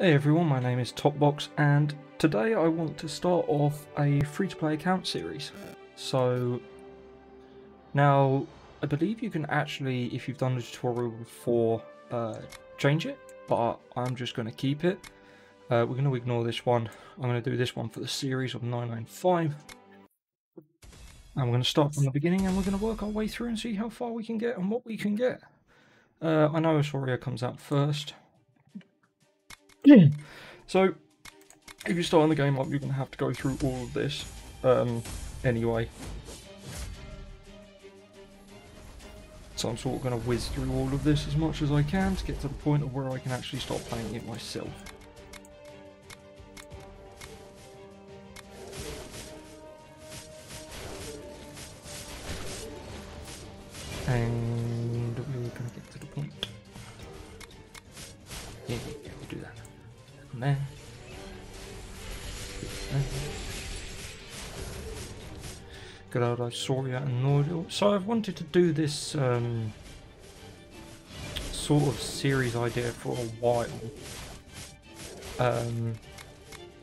Hey everyone, my name is Topbox, and today I want to start off a free-to-play account series. So, now, I believe you can actually, if you've done the tutorial before, uh, change it, but I'm just going to keep it. Uh, we're going to ignore this one. I'm going to do this one for the series of 995. And we're going to start from the beginning and we're going to work our way through and see how far we can get and what we can get. Uh, I know Osoria comes out first. So, if you're starting the game up, you're going to have to go through all of this um, anyway. So I'm sort of going to whiz through all of this as much as I can to get to the point of where I can actually start playing it myself. Isoria and Nordil. So I've wanted to do this um, sort of series idea for a while.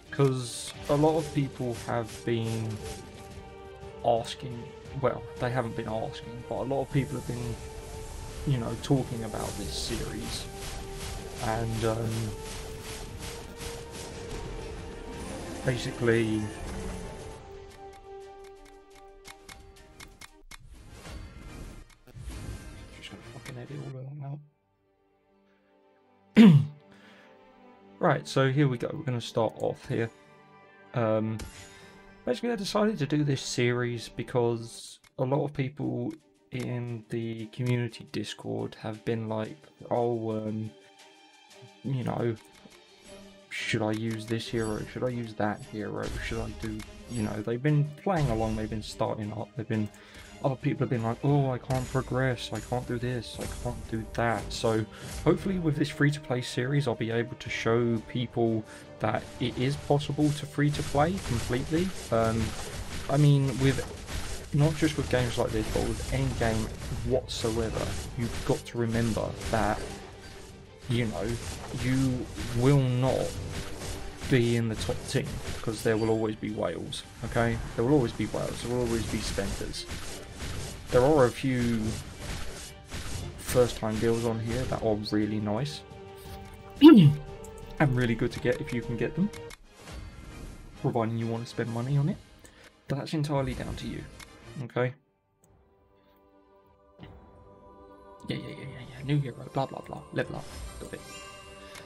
Because a lot of people have been asking, well, they haven't been asking, but a lot of people have been, you know, talking about this series. And um, basically right, so here we go. We're gonna start off here. Um, basically, I decided to do this series because a lot of people in the community Discord have been like, "Oh, um, you know, should I use this hero? Should I use that hero? Should I do, you know, they've been playing along, they've been starting up, they've been, other people have been like, oh, I can't progress, I can't do this, I can't do that. So hopefully with this free-to-play series, I'll be able to show people that it is possible to free-to-play completely. Um, I mean, with not just with games like this, but with any game whatsoever, you've got to remember that you know, you will not be in the top team because there will always be whales, okay? There will always be whales, there will always be spenders. There are a few first time deals on here that are really nice and really good to get if you can get them, providing you want to spend money on it. But that's entirely down to you, okay? Yeah, yeah, yeah, yeah, yeah. New hero, blah, blah, blah. Level up. Got it.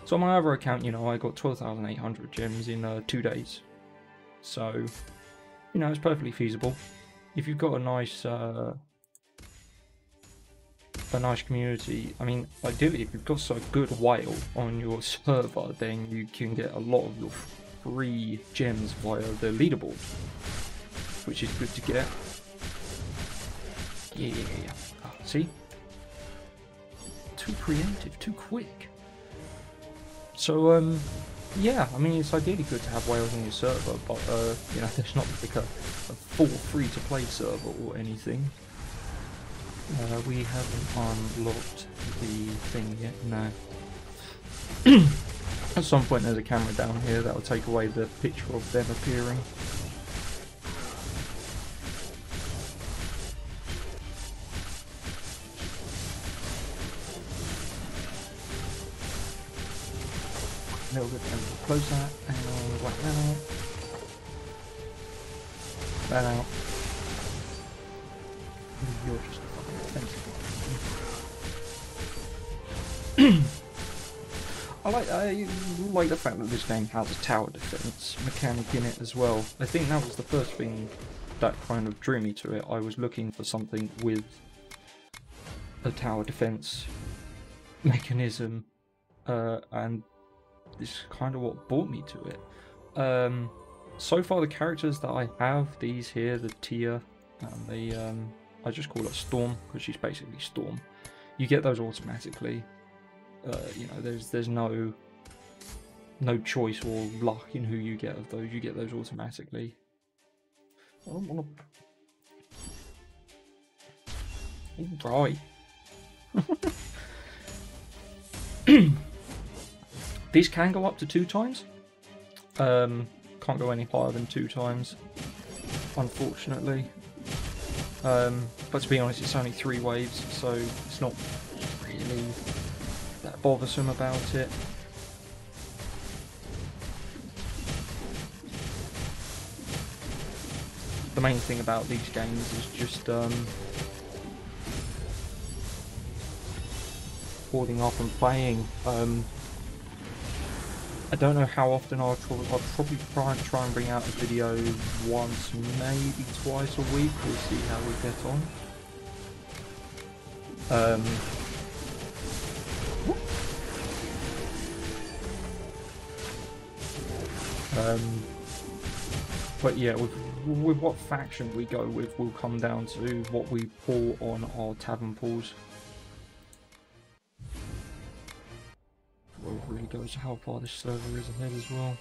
So on my other account, you know, I got 12,800 gems in uh, two days. So, you know, it's perfectly feasible. If you've got a nice, uh, a nice community, I mean, ideally, if you've got so good whale on your server, then you can get a lot of your free gems via the leaderboard, which is good to get. Yeah, yeah, yeah. Oh, see? too preemptive, too quick. So, um, yeah, I mean, it's ideally good to have whales on your server, but, uh, you know, there's not like a, a full free-to-play server or anything. Uh, we haven't unlocked the thing yet, no. At some point there's a camera down here that will take away the picture of them appearing. a little bit closer and whack that out. That out. You're just I like I like the fact that this game has a tower defense mechanic in it as well. I think that was the first thing that kind of drew me to it. I was looking for something with a tower defense mechanism uh, and this is kind of what brought me to it. Um, so far, the characters that I have, these here, the Tia, and the um, I just call her Storm because she's basically Storm. You get those automatically. Uh, you know, there's there's no no choice or luck in who you get of those. You get those automatically. I don't want to. Right. This can go up to two times. Um, can't go any higher than two times, unfortunately. Um, but to be honest, it's only three waves, so it's not really bothersome about it. The main thing about these games is just um, holding up and playing. Um, I don't know how often I'll, I'll probably try and, try and bring out a video once, maybe twice a week. We'll see how we get on. Um, um, but yeah, with, with what faction we go with will come down to what we pull on our tavern pools. Well, it really goes to how far this server is ahead as well.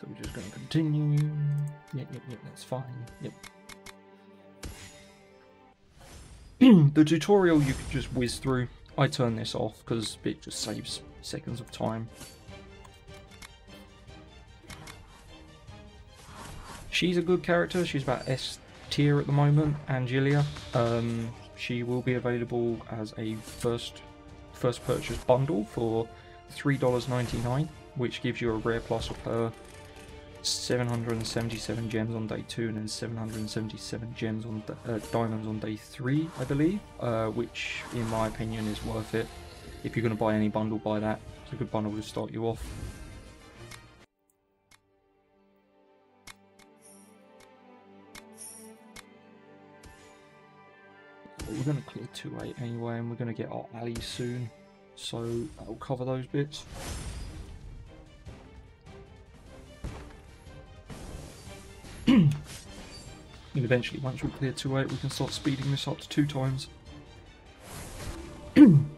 So we're just going to continue. Yep, yep, yep, that's fine. Yep. the tutorial you could just whiz through. I turn this off because it just saves seconds of time. She's a good character. She's about S tier at the moment. Angelia. Um, she will be available as a first first purchase bundle for three dollars ninety nine, which gives you a rare plus of her 777 gems on day two and then 777 gems on uh, diamonds on day three, I believe. Uh, which, in my opinion, is worth it. If you're going to buy any bundle, buy that. It's a good bundle to start you off. We're going to clear 2-8 anyway, and we're going to get our alleys soon, so I'll cover those bits. and eventually, once we clear 2-8, we can start speeding this up to 2 times.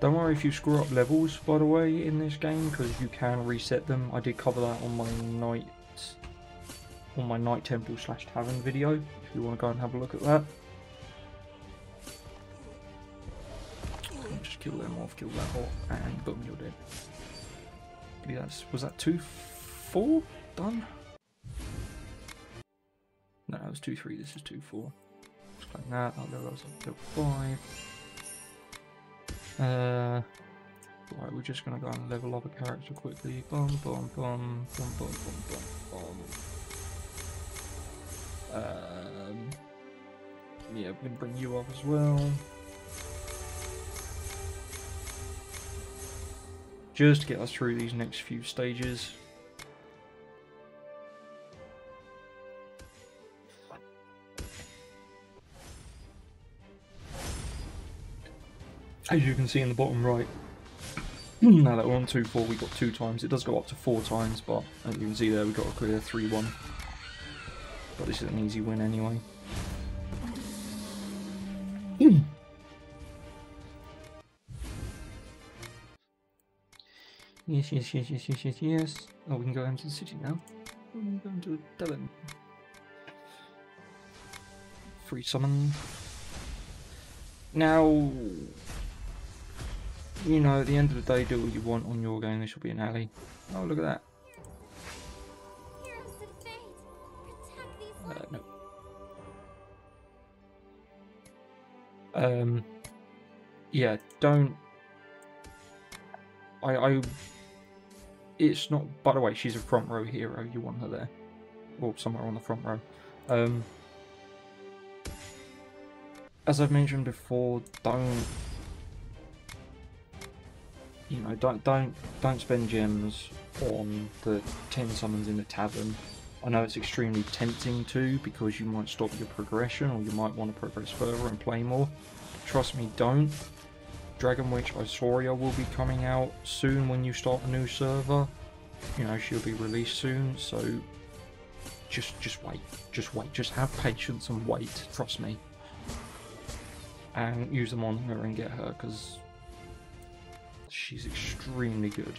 Don't worry if you screw up levels, by the way, in this game, because you can reset them. I did cover that on my night, on my night temple slash tavern video. If you want to go and have a look at that. Just kill them off, kill that off, and boom, you're dead. That's was that two, four done? No, that was two, three. This is two, four. Just like that. I'll level up to five. Uh, right, we're just gonna go and level up a character quickly. Bum bum bum bum bum bum bum bum. Um, yeah, we can bring you up as well. Just to get us through these next few stages. As you can see in the bottom right, now that we're on 2-4, we got two times. It does go up to four times, but as you can see there, we got a clear 3-1. But this is an easy win anyway. Yes, yes, yes, yes, yes, yes, yes. Oh, we can go into the city now. We can go into Devon. Free summon. Now, you know, at the end of the day, do what you want on your game. This will be an alley. Oh, look at that. Uh, no. Um, yeah, don't. I, I. It's not. By the way, she's a front row hero. You want her there, or somewhere on the front row. Um. as I've mentioned before, don't you know, don't don't don't spend gems on the ten summons in the tavern. I know it's extremely tempting to because you might stop your progression or you might want to progress further and play more. Trust me, don't. Dragon Witch Ikoria will be coming out soon when you start a new server. You know, she'll be released soon, so just just wait. Just wait. Just have patience and wait, trust me. And use them on her and get her, because she's extremely good.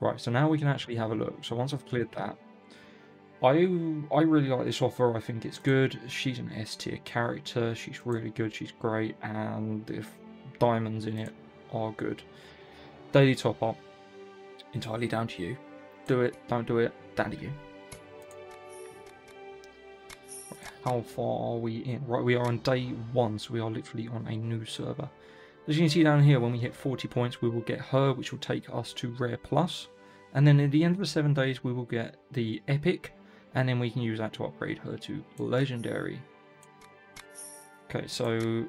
Right, so now we can actually have a look. So once I've cleared that, I I really like this offer. I think it's good. She's an S tier character. She's really good. She's great, and if diamonds in it are good, daily top up entirely down to you. Do it, don't do it, down to you. How far are we in? Right, we are on day one, so we are literally on a new server. As you can see down here, when we hit 40 points, we will get her, which will take us to Rare Plus. And then at the end of the 7 days, we will get the Epic, and then we can use that to upgrade her to Legendary. Okay, so,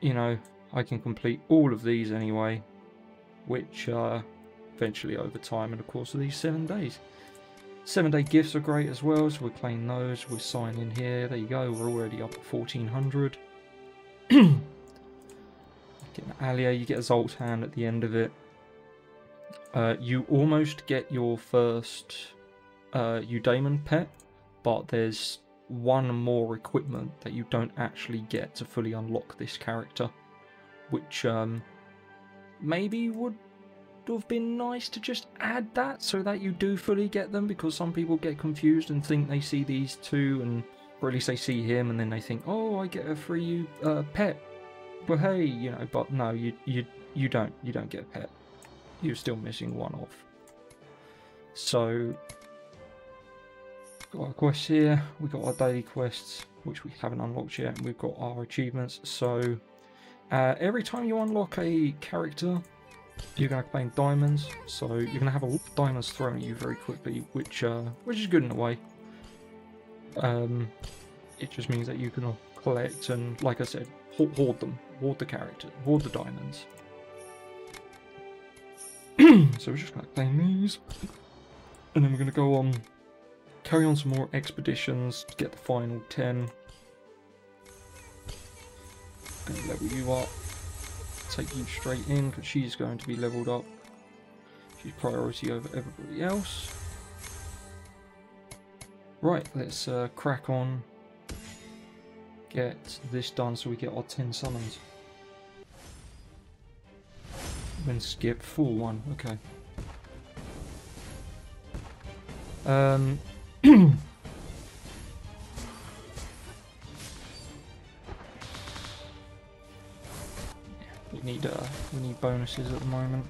you know, I can complete all of these anyway, which uh, eventually over time in the course of these 7 days. 7 day gifts are great as well, so we're playing those, we're signing here, there you go, we're already up at 1400. Get an Alia, you get a Zoltan at the end of it. Uh, you almost get your first uh, Eudaimon pet, but there's one more equipment that you don't actually get to fully unlock this character, which um, maybe would have been nice to just add that so that you do fully get them because some people get confused and think they see these two and or at least they see him and then they think, oh, I get a free uh, pet but hey, you know, but no, you you you don't you don't get a pet. You're still missing one off. So got our quests here. We got our daily quests, which we haven't unlocked yet, and we've got our achievements. So uh, every time you unlock a character, you're going to claim diamonds. So you're going to have a diamonds thrown at you very quickly, which uh, which is good in a way. Um, it just means that you can collect and, like I said, hoard them, hoard the character, ward the diamonds. so we're just going to claim these, and then we're going to go on, carry on some more expeditions to get the final 10. Going to level you up, take you straight in because she's going to be leveled up. She's priority over everybody else. Right, let's uh, crack on get this done so we get our 10 summons. Then skip full one, okay. Um, we need uh, we need bonuses at the moment.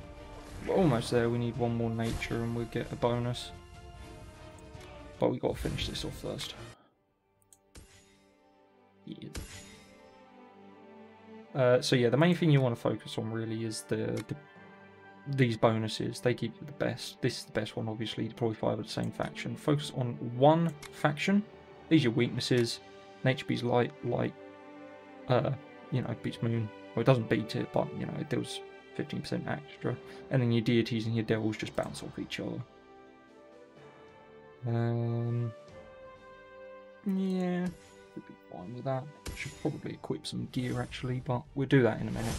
We're almost there. We need one more nature and we'll get a bonus. But we got to finish this off first. Uh, so yeah, the main thing you want to focus on really is the, the, these bonuses. They give you the best. This is the best one, obviously. Deploy five of the same faction. Focus on one faction. These are your weaknesses. Nature beats light, light. Uh, you know, beats moon. Well, it doesn't beat it, but you know, it deals 15% extra. And then your deities and your devils just bounce off each other. Um, yeah fine with that. Should probably equip some gear actually, but we'll do that in a minute.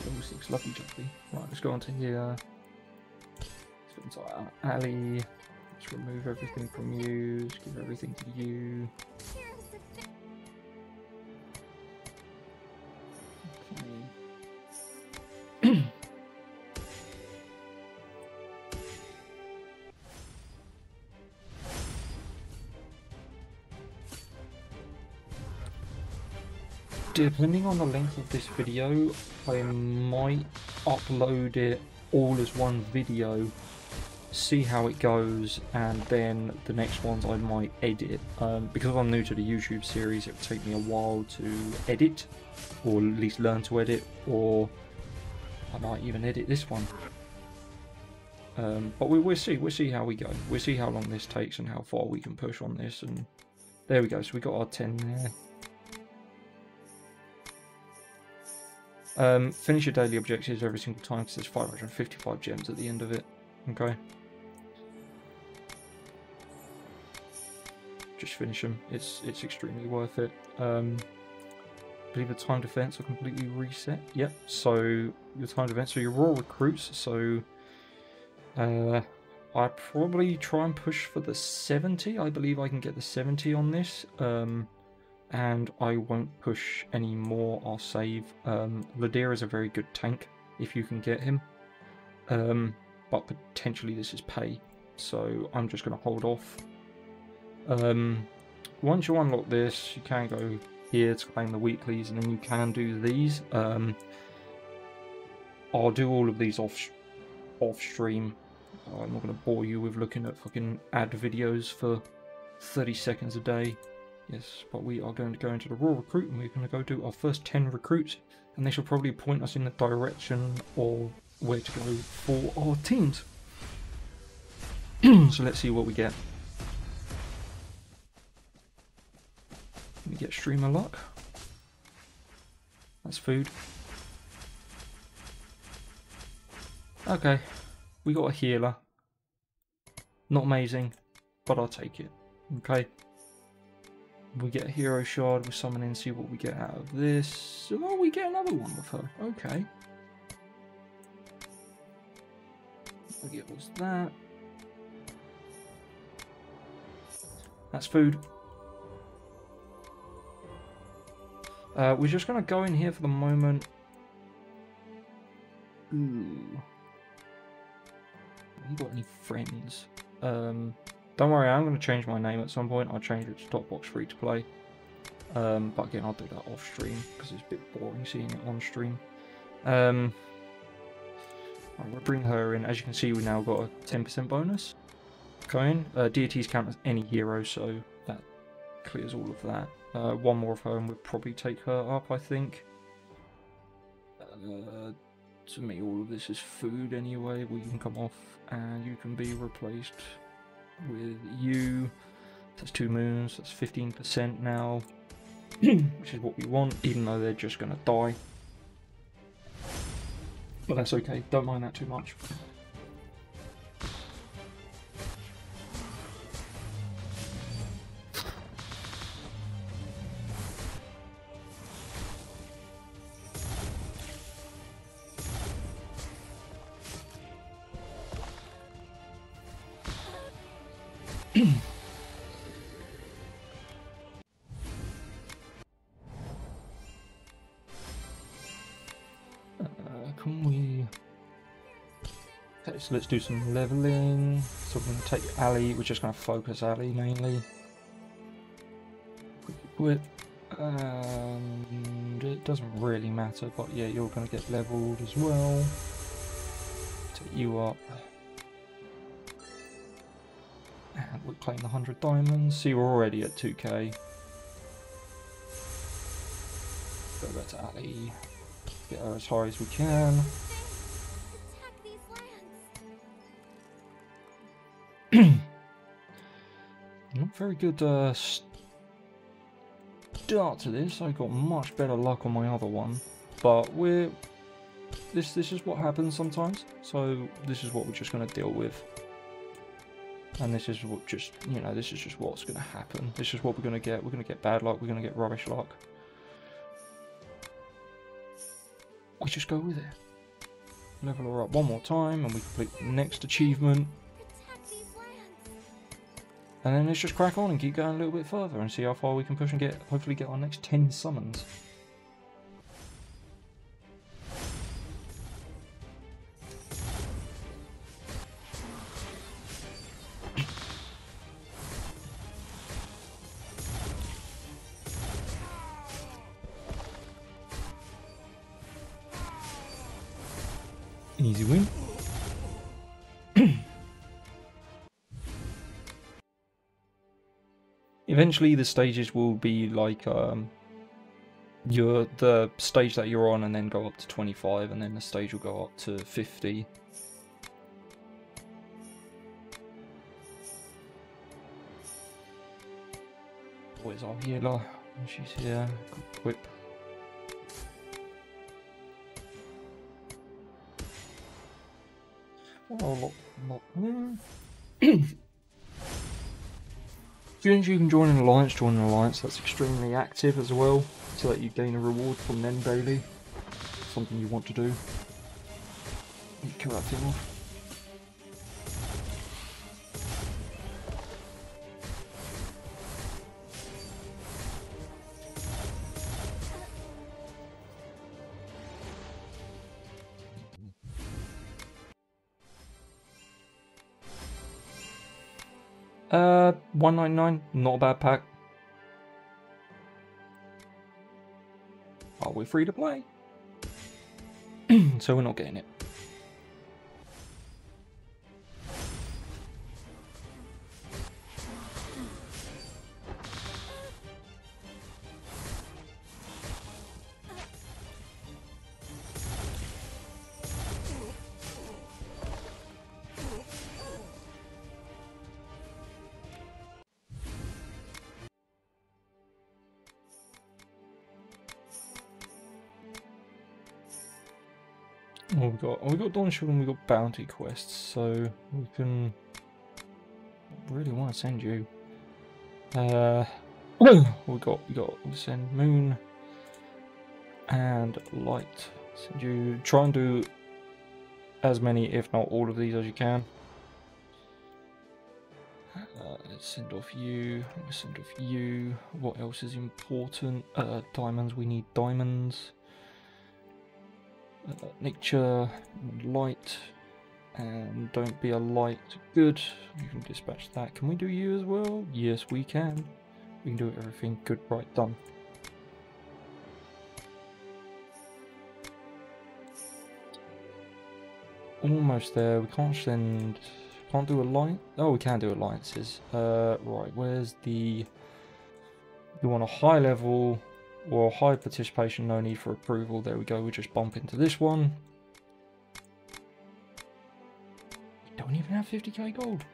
it always looks lovely, jubbly. Eh? Right, let's go on to. So Ali, let's remove everything from you, let's give everything to you. Depending on the length of this video, I might upload it all as one video see how it goes, and then the next ones I might edit. Um, because I'm new to the YouTube series, it will take me a while to edit, or at least learn to edit, or I might even edit this one. Um, but we, will see. We'll see how we go. We'll see how long this takes and how far we can push on this. And there we go. So we got our 10 there. Um, finish your daily objectives every single time because there's 555 gems at the end of it. Okay. Just finish them. It's it's extremely worth it. Um, I believe the time defense will completely reset. Yep. So your time defense. So your raw recruits. So uh, I probably try and push for the 70. I believe I can get the 70 on this. Um, and I won't push any more. I'll save. Um, Ladir is a very good tank if you can get him. Um, but potentially this is pay. So I'm just going to hold off. Um, once you unlock this, you can go here to claim the weeklies and then you can do these. Um, I'll do all of these off off stream. I'm not going to bore you with looking at fucking ad videos for 30 seconds a day. Yes, but we are going to go into the Raw Recruit and we're going to go do our first 10 recruits and they shall probably point us in the direction or where to go for our teams. so let's see what we get. We get streamer luck. That's food. Okay, we got a healer. Not amazing, but I'll take it. Okay. We get a hero shard, we summon in, see what we get out of this. Oh, we get another one with her. Okay. What was that? That's food. Uh, we're just going to go in here for the moment. Ooh. Have you got any friends? Um, don't worry, I'm going to change my name at some point. I'll change it to Topbox Free to Play. Um, but again, I'll do that off stream because it's a bit boring seeing it on stream. Um, right, we'll bring her in. As you can see, we now got a 10% bonus going. Uh, deities count as any hero, so that clears all of that. Uh, one more of her and we'll probably take her up, I think. Uh, to me, all of this is food anyway. We can come off and you can be replaced with you. That's two moons, that's 15% now, which is what we want, even though they're just going to die. But that's okay, don't mind that too much. So let's do some leveling. So we're going to take Ali, we're just going to focus Ali mainly. And um, it doesn't really matter, but yeah, you're going to get leveled as well. Take you up. And we'll claim the 100 diamonds. See, we're already at 2k. Go back to Ali. Get her as high as we can. Very good uh, start to this. I got much better luck on my other one, but we're this this is what happens sometimes. So this is what we're just going to deal with, and this is what just you know this is just what's going to happen. This is what we're going to get. We're going to get bad luck. We're going to get rubbish luck. We just go with it. Level her up one more time, and we complete the next achievement. And then let's just crack on and keep going a little bit further and see how far we can push and get, hopefully get our next 10 summons. Easy win. Eventually, the stages will be like um, your the stage that you're on, and then go up to 25, and then the stage will go up to 50. Where's our healer? She's here. Whip. Oh, not, not, As you can join an alliance, join an alliance. That's extremely active as well, so that you gain a reward from them daily. Something you want to do. Kill that thing off. 199, not a bad pack. Are we free to play? so we're not getting it. Got? Dawn Shield we got bounty quests, so we can really want to send you. Uh, we got we got we send Moon and Light. Send you try and do as many, if not all of these, as you can. Uh, send off you. Send off you. What else is important? Uh, diamonds. We need diamonds uh, nature, light, and don't be a light. Good. You can dispatch that. Can we do you as well? Yes, we can. We can do everything. Good, right, done. Almost there. We can't send... Can't do a line. Oh, we can do alliances. Uh, right, where's the... You want a high level well, high participation, no need for approval. There we go. We just bump into this one. Don't even have 50k gold.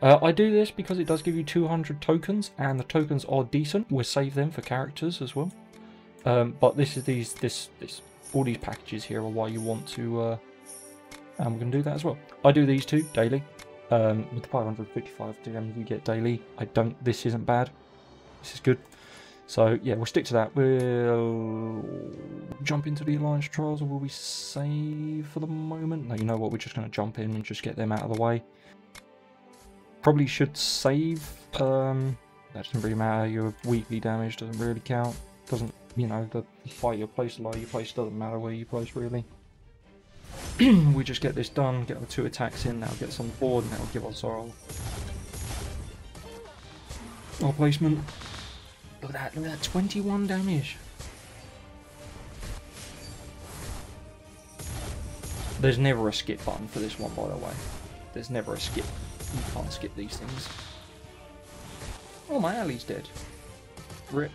Uh, I do this because it does give you 200 tokens, and the tokens are decent. We'll save them for characters as well. Um, but this is these, this, this, all these packages here are why you want to, uh, and we're going to do that as well. I do these two daily. Um, with the 555 gems we get daily. I don't, this isn't bad. This is good. So yeah, we'll stick to that. We'll jump into the Alliance Trials, or will we save for the moment? No, you know what, we're just going to jump in and just get them out of the way. Probably should save. Um, that doesn't really matter, your weekly damage doesn't really count. Doesn't, you know, the fight your place, low your place doesn't matter where you place really. we just get this done, get the two attacks in, that'll get on board, and that'll give us our, our placement. Look at that, look at that, 21 damage. There's never a skip button for this one, by the way. There's never a skip. You can't skip these things. Oh, my alley's dead. Rip.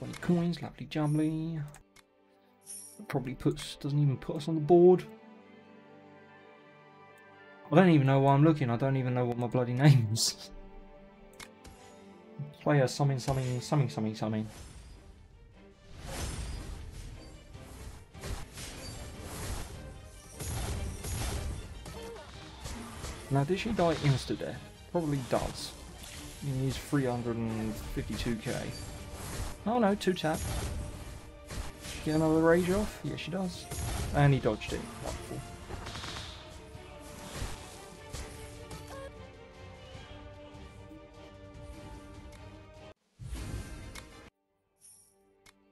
120 coins, lovely jubbly. Probably puts, doesn't even put us on the board. I don't even know why I'm looking, I don't even know what my bloody name is. Player something something something something something. Now did she die insta death? Probably does. He's 352k. Oh no, two tap. Get another rage off? Yeah, she does. And he dodged it.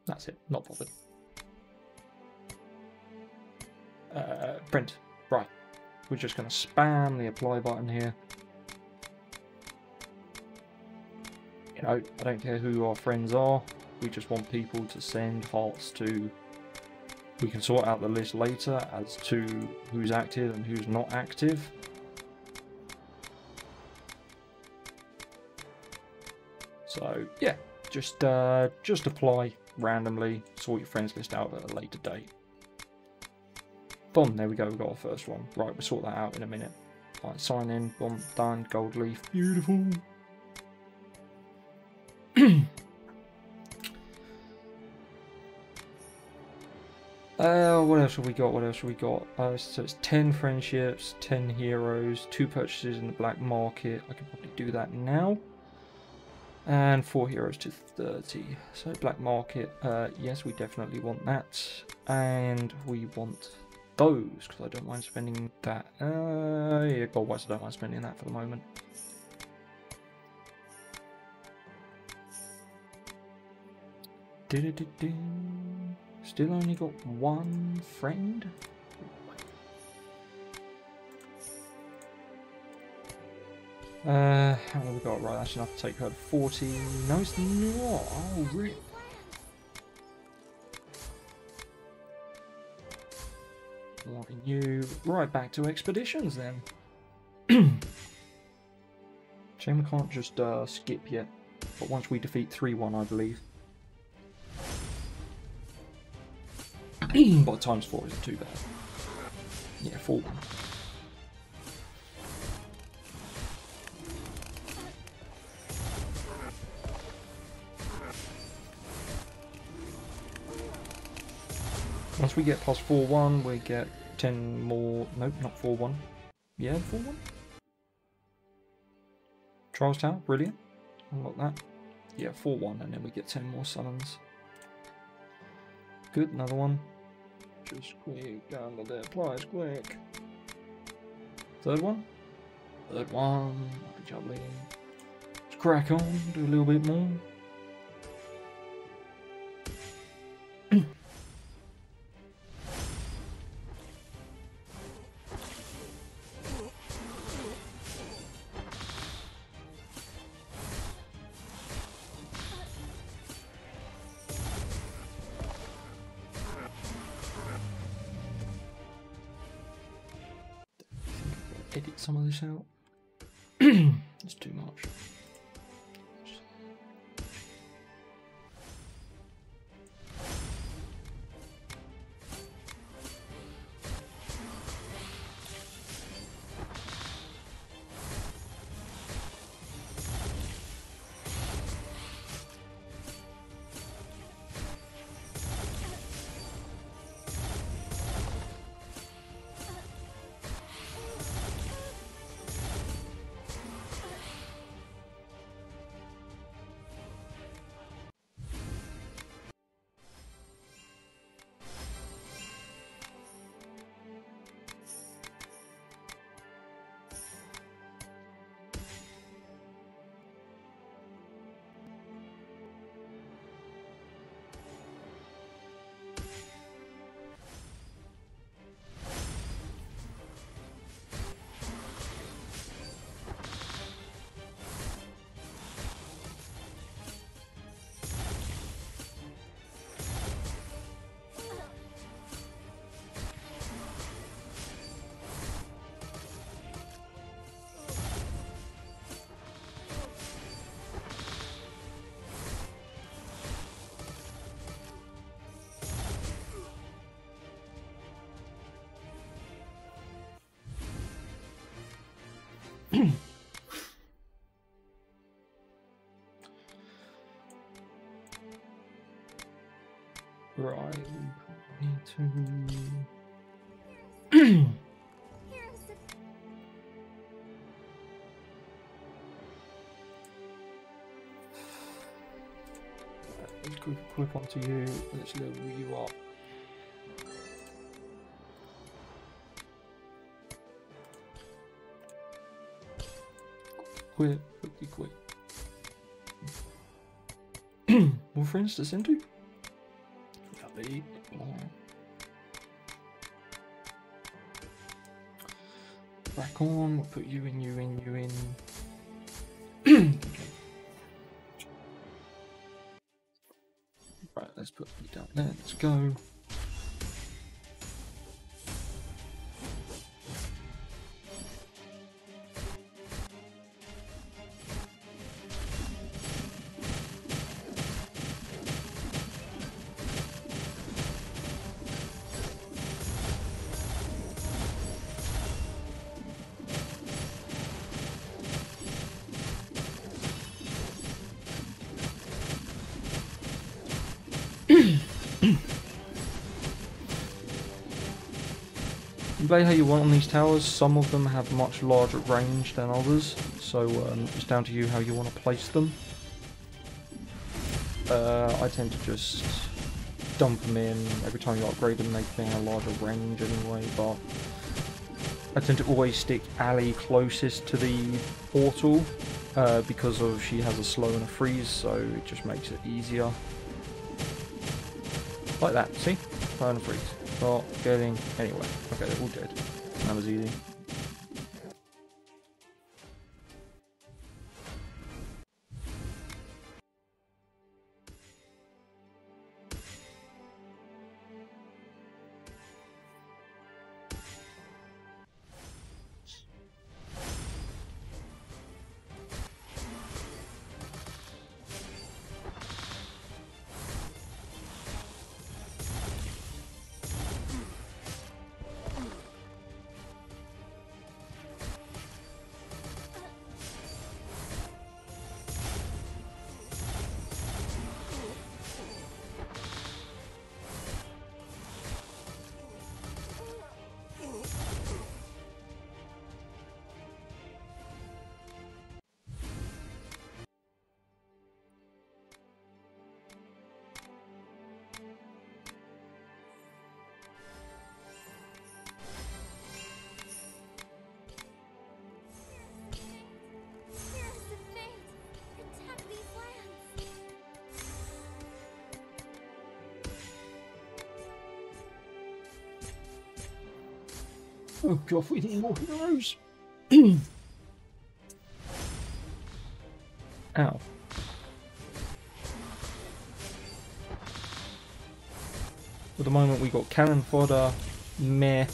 That's it. Not bothered. Uh, print. Right. We're just going to spam the apply button here. You know, I don't care who our friends are. We just want people to send hearts to. We can sort out the list later as to who's active and who's not active. So yeah, just uh, just apply randomly, sort your friends list out at a later date. Boom, there we go, we got our first one. Right, we'll sort that out in a minute. Right, sign in, boom, done, gold leaf, beautiful. Uh, what else have we got? What else have we got? Uh, so it's 10 friendships, 10 heroes, 2 purchases in the black market. I can probably do that now. And 4 heroes to 30. So black market, uh, yes, we definitely want that. And we want those, because I don't mind spending that. Uh, yeah, gold-wise, I don't mind spending that for the moment. Still only got one friend? Uh, how many we got? Right, that's enough to take her to 40. No, it's not. Oh, really? Wanting you right back to expeditions then. Shame we can't just uh, skip yet. But once we defeat 3-1, I believe. but times 4 isn't too bad. Yeah, 4 We get past 4 1, we get 10 more. Nope, not 4 1. Yeah, 4 1. Trials Tower, brilliant. Unlock that. Yeah, 4 1, and then we get 10 more summons. Good, another one. Just quick, down to their pliers, quick. Third one. Third one. Lovely. Let's crack on, do a little bit more. Edit some of this out. it's too much. Right, need to. Quick equip onto you. Let's level you up. Quit, quickly quit. More friends to send to? Lovely. Back on, we'll put you in, you in, you in. okay. Right, let's put you down there, let's go. Can play how you want on these towers. Some of them have much larger range than others, so um, it's down to you how you want to place them. Uh, I tend to just dump them in every time you upgrade them, they gain a larger range anyway, but I tend to always stick Ali closest to the portal uh, because of she has a slow and a freeze, so it just makes it easier. Like that, see? Slow and freeze. Not getting anyway. Okay, they're all dead. That was easy. Oh god, we need more heroes! Ow. For the moment we got cannon fodder, meh,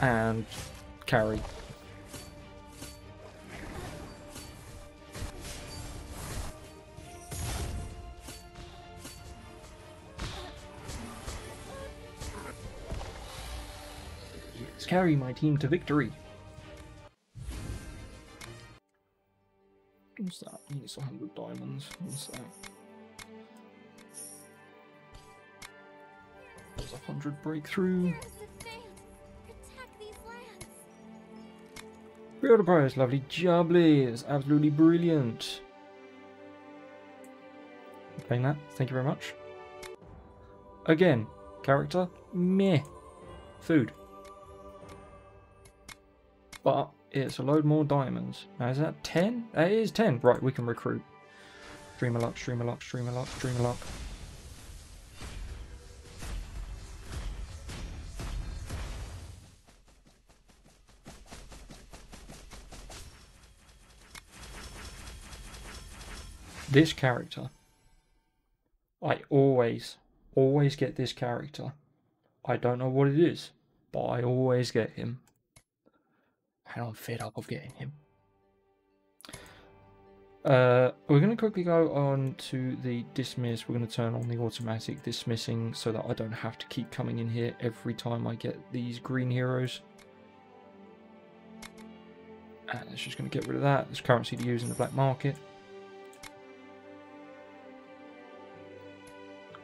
and carry. Carry my team to victory. What's that? Needs 100 diamonds. What's that? There's a 100 breakthrough. Lands. Pre-order price, lovely jubbly. It's absolutely brilliant. Playing that, thank you very much. Again, character, meh. Food. But it's a load more diamonds. Now is that 10? That is 10. Right, we can recruit. Streamer luck, streamer luck, streamer luck, streamer luck. This character. I always, always get this character. I don't know what it is, but I always get him. I'm fed up of getting him. Uh, we're going to quickly go on to the dismiss. We're going to turn on the automatic dismissing so that I don't have to keep coming in here every time I get these green heroes. And it's just going to get rid of that. There's currency to use in the black market.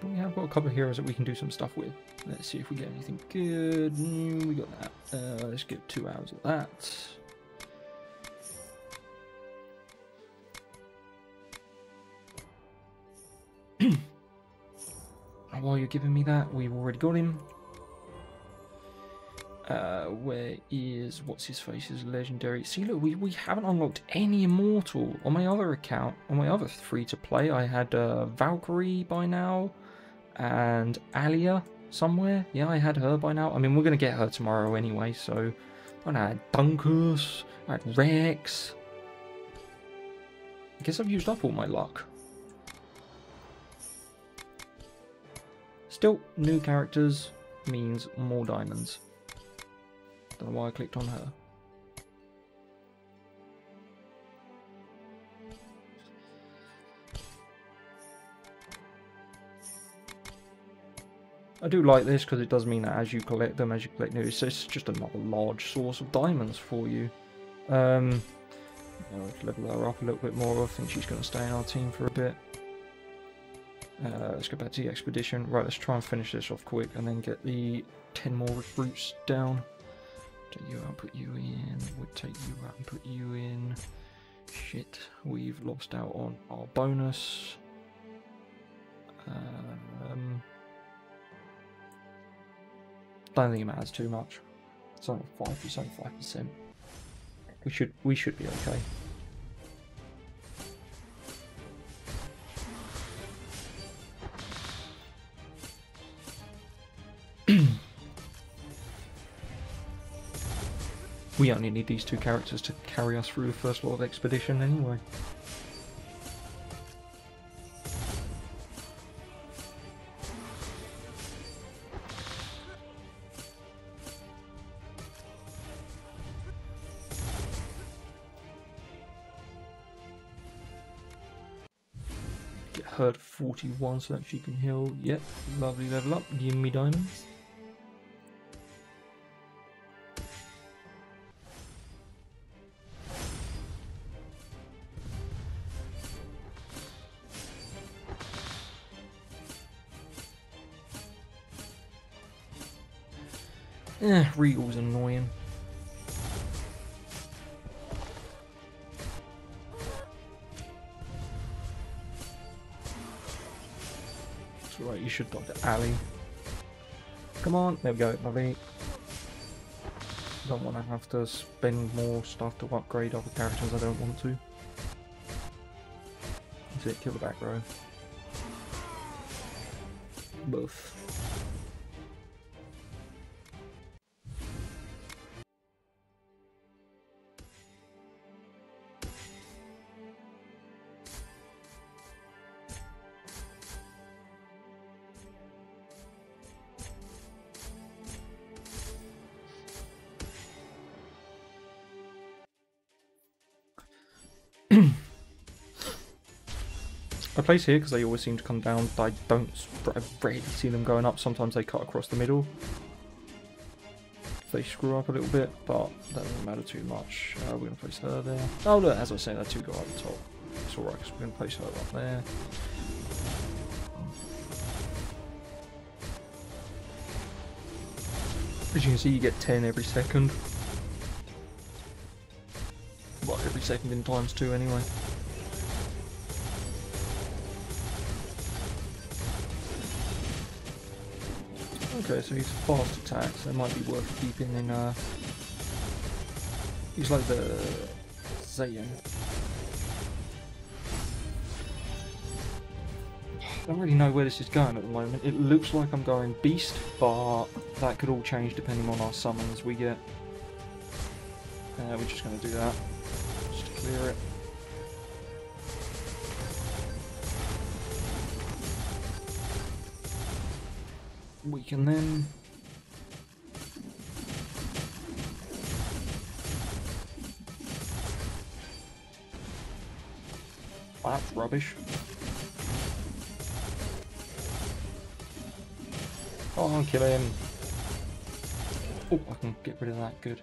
But we have got a couple of heroes that we can do some stuff with. Let's see if we get anything good. Mm, We got that. Uh, let's get two hours of that. While you're giving me that, we've already got him. Uh, where is what's his face is legendary. See, look, we, we haven't unlocked any immortal on my other account. On my other free to play, I had uh, Valkyrie by now and Alia somewhere. Yeah, I had her by now. I mean, we're gonna get her tomorrow anyway. So, I had Dunkus, I had Rex. I guess I've used up all my luck. Still, new characters means more diamonds. Don't know why I clicked on her. I do like this because it does mean that as you collect them, as you collect new, it's it's just another large source of diamonds for you. Um, I'll level her up a little bit more. I think she's going to stay in our team for a bit. Uh, let's go back to the expedition. Right, let's try and finish this off quick and then get the 10 more recruits down. Take you out, put you in. We'll take you out and put you in. Shit, we've lost out on our bonus. Um, don't think it matters too much. It's only five. It's only five percent. We should we should be okay. we only need these two characters to carry us through the first lot of expedition anyway. 41 so that she can heal. Yep, lovely level up. Give me diamonds. Eh, Regal's annoying. Should alley. Come on, there we go, lovely. Don't want to have to spend more stuff to upgrade other characters I don't want to. That's it, kill the back row. Both. I place here because they always seem to come down. I don't. I rarely see them going up. Sometimes they cut across the middle. They screw up a little bit, but that doesn't matter too much. Uh, we're gonna place her there. Oh look, as I was saying, that two go up the top. It's alright because we're gonna place her up there. As you can see, you get 10 every second. Second in times two anyway. Okay, so he's fast attacks. That might be worth keeping in. Uh, he's like the Zayan. I don't really know where this is going at the moment. It looks like I'm going Beast, but that could all change depending on our summons we get. Uh, we're just going to do that, clear it. We can then That's rubbish. Oh, I'll kill him. Oh, I can get rid of that. Good.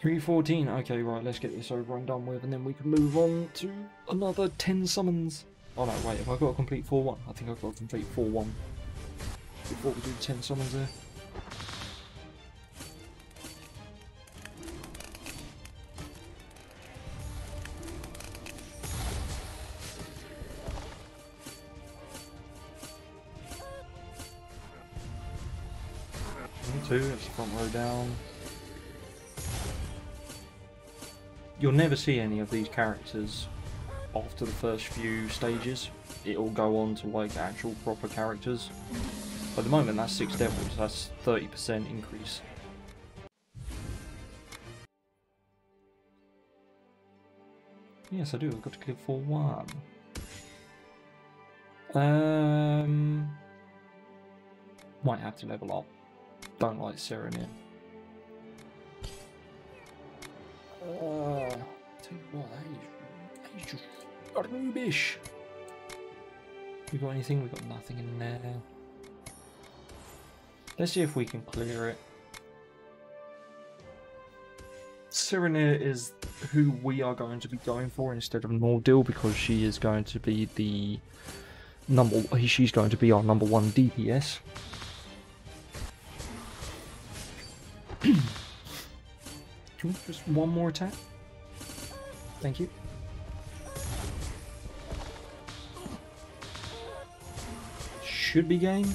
Three fourteen. Okay, right. Let's get this over and done with, and then we can move on to another ten summons. Oh no, wait. Have I got to complete four one? I think I've got to complete four one before we do ten summons there. Two, that's the front row down. You'll never see any of these characters after the first few stages. It'll go on to like actual proper characters. At the moment that's six devils, that's 30% increase. Yes I do, I've got to clear for one. Um might have to level up. Don't like Serenir. Uh, tell you what, that is rubbish. We got anything? We got nothing in there. Let's see if we can clear it. Serenir is who we are going to be going for instead of Nordil because she is going to be the number she's going to be our number one DPS. Can we just one more attack? Thank you. Should be game.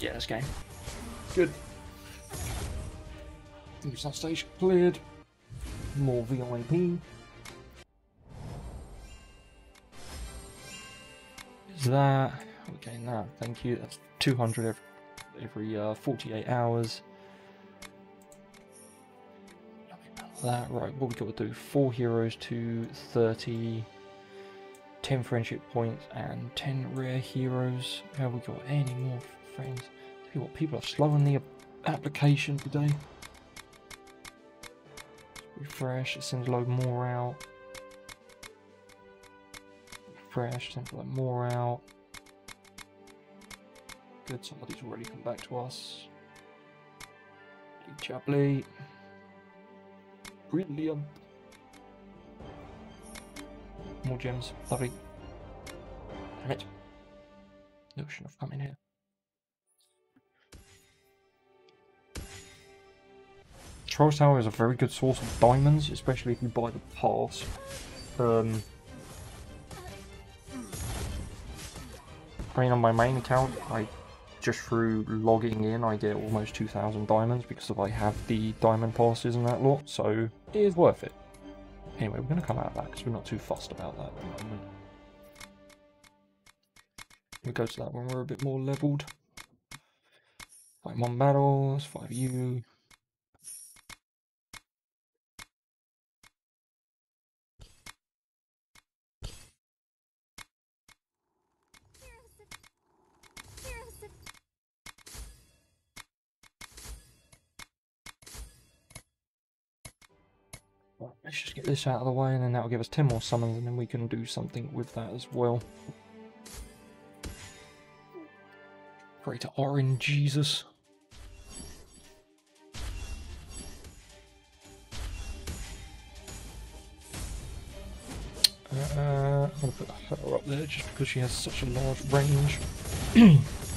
Yeah, it's game. Good. Use that station cleared. More VIP. Is that okay? Now, thank you. That's 200 every, every uh, 48 hours. That right. What we got to do? Four heroes to 30. 10 friendship points and 10 rare heroes. Have we got any more friends? See what people are slowing the application today. Refresh, it sends a load more out. Refresh, sends a load more out. Good, somebody's already come back to us. Chapley. Brilliant. More gems. Lovely. Damn it. No, come in here. Trials Tower is a very good source of diamonds, especially if you buy the pass. Um, I mean, on my main account, I just through logging in, I get almost 2,000 diamonds because I have the diamond passes and that lot, so it is worth it. Anyway, we're going to come out of that because we're not too fussed about that at the moment. We go to that when we're a bit more leveled. Five one battles, five you. This out of the way and then that'll give us 10 more summons and then we can do something with that as well. Pray to Orange Jesus. Uh, I'm gonna put her up there just because she has such a large range.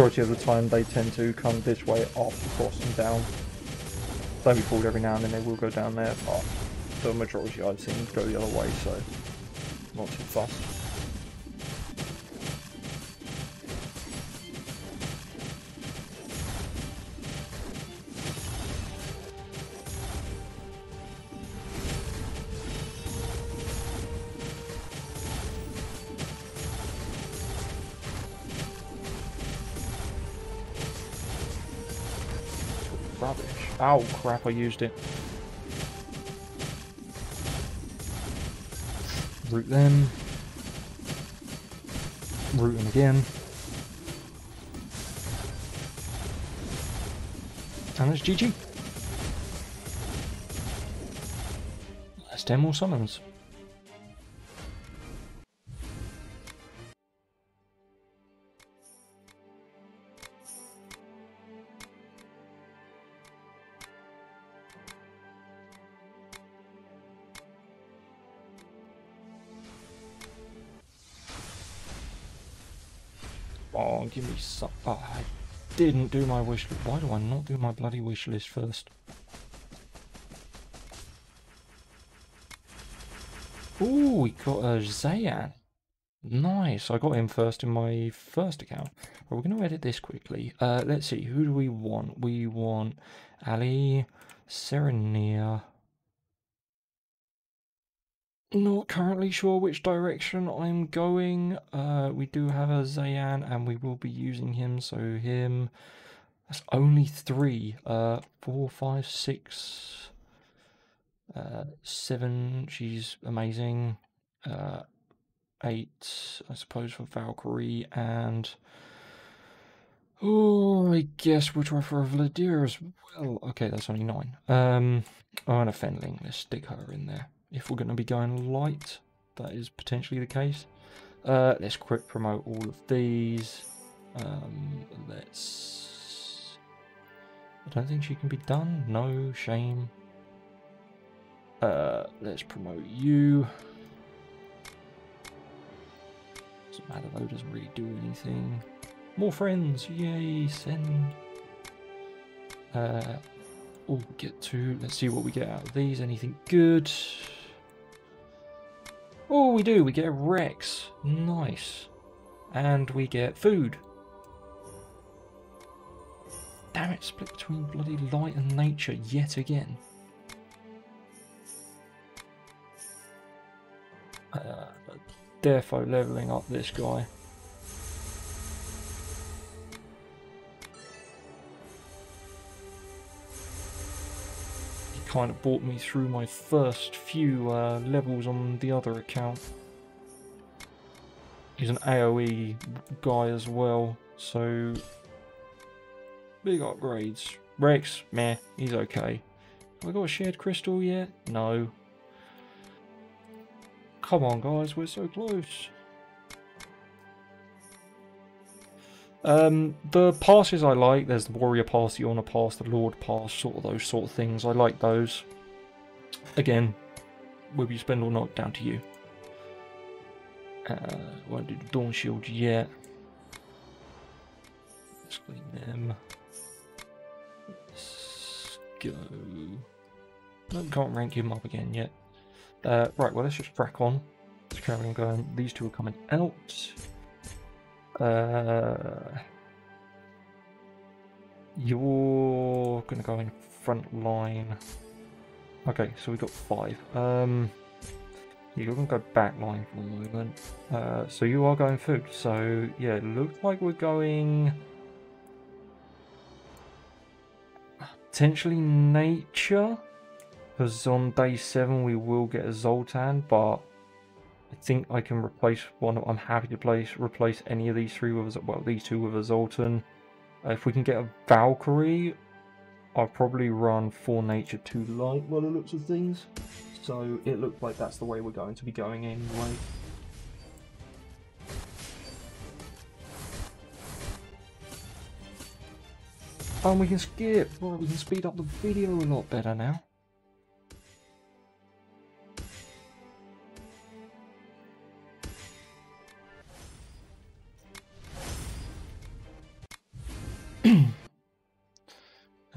majority of the time they tend to come this way after crossing down. Don't be fooled every now and then they will go down there, but the majority I've seen go the other way, so not too fast. Oh crap, I used it. Root them. Root them again. And it's GG. That's 10 more summons. Didn't do my wish list. Why do I not do my bloody wish list first? Ooh, we got a Zayan. Nice. I got him first in my first account. We're going to edit this quickly. Uh, let's see. Who do we want? We want Ali, Serenia. Not currently sure which direction I'm going. Uh, we do have a Zayan and we will be using him, so him. That's only three. Uh, four, five, six, uh, seven. She's amazing. Uh, eight, I suppose, for Valkyrie and. Oh, I guess we'll try for a Vladir as well. Okay, that's only nine. Um, oh, and a Fenling. Let's stick her in there. If we're going to be going light. That is potentially the case. Uh, let's quick promote all of these. Um, let's. I don't think she can be done. No shame. Uh, let's promote you. Doesn't matter though. Doesn't really do anything. More friends. Yay! Send. Uh, we'll get to. Let's see what we get out of these. Anything good? Oh, we do. We get a Rex. Nice. And we get food. Damn it, split between bloody light and nature yet again. Uh, defo leveling up this guy. Kind of brought me through my first few uh, levels on the other account. He's an AoE guy as well, so big upgrades. Rex, meh, he's okay. Have I got a shared crystal yet? No. Come on, guys, we're so close. Um, the passes I like, there's the Warrior Pass, the Honor Pass, the Lord Pass, sort of those sort of things. I like those. Again, whether you spend or not, down to you. Uh, won't do the Dawn Shield yet. Let's clean them. Let's go. No, can't rank him up again yet. Uh, right, well, let's just crack on. Let's carry on going. These two are coming out. Uh, you're gonna go in front line. Okay, so we got five. Um, you're gonna go back line for the moment. Uh, so you are going food. So yeah, it looks like we're going potentially nature. Because on day seven we will get a Zoltan, but I think I can replace one. I'm happy to place replace any of these three with well these two with a Zoltan. Uh, if we can get a Valkyrie, I'll probably run four nature two light by the looks of things. So it looks like that's the way we're going to be going anyway. And we can skip. Well, we can speed up the video a lot better now.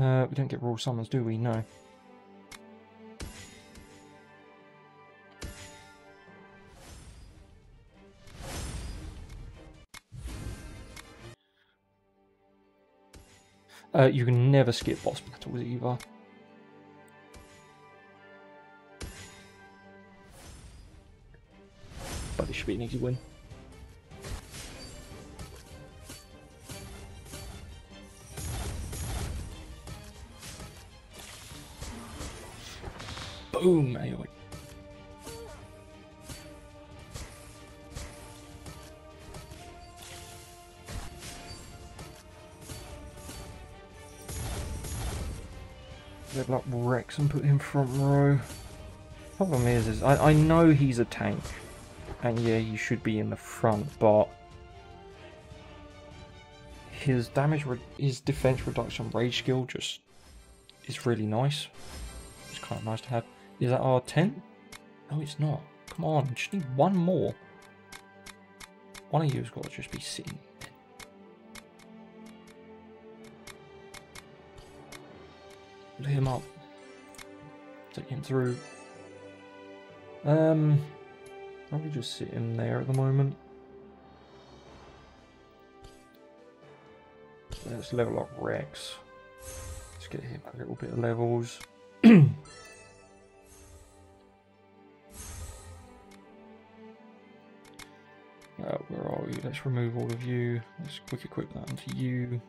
Uh, we don't get raw summons, do we? No. Uh, you can never skip boss battles either. But it should be an easy win. Boom! Anyway. Level up Rex and put him front row. Problem is, is I, I know he's a tank. And yeah, he should be in the front, but... His damage, his defense reduction rage skill just is really nice. It's kind of nice to have. Is that our 10? No, it's not. Come on, just need one more. One of you's got to just be sitting. Let him up. Take him through. Um, probably just sit there at the moment. Let's level up Rex. Let's get him a little bit of levels. Let's remove all of you. Let's quick equip that onto you.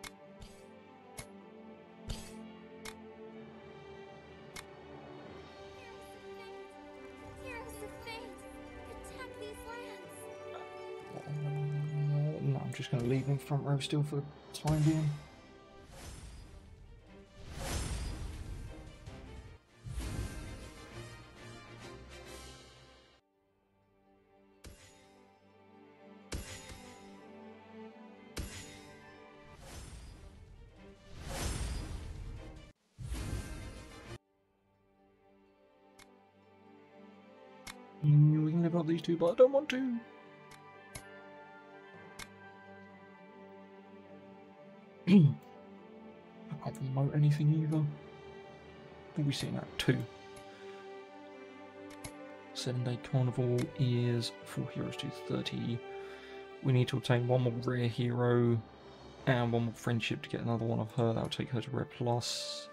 Heroes of fate, protect these lands. Uh, no, I'm just going to leave them front row still for the time being. Two, but I don't want to. I can't promote anything either. What are we seeing at? Two. Seven Day Carnival is four heroes to 30. We need to obtain one more rare hero and one more friendship to get another one of her. That'll take her to rare plus.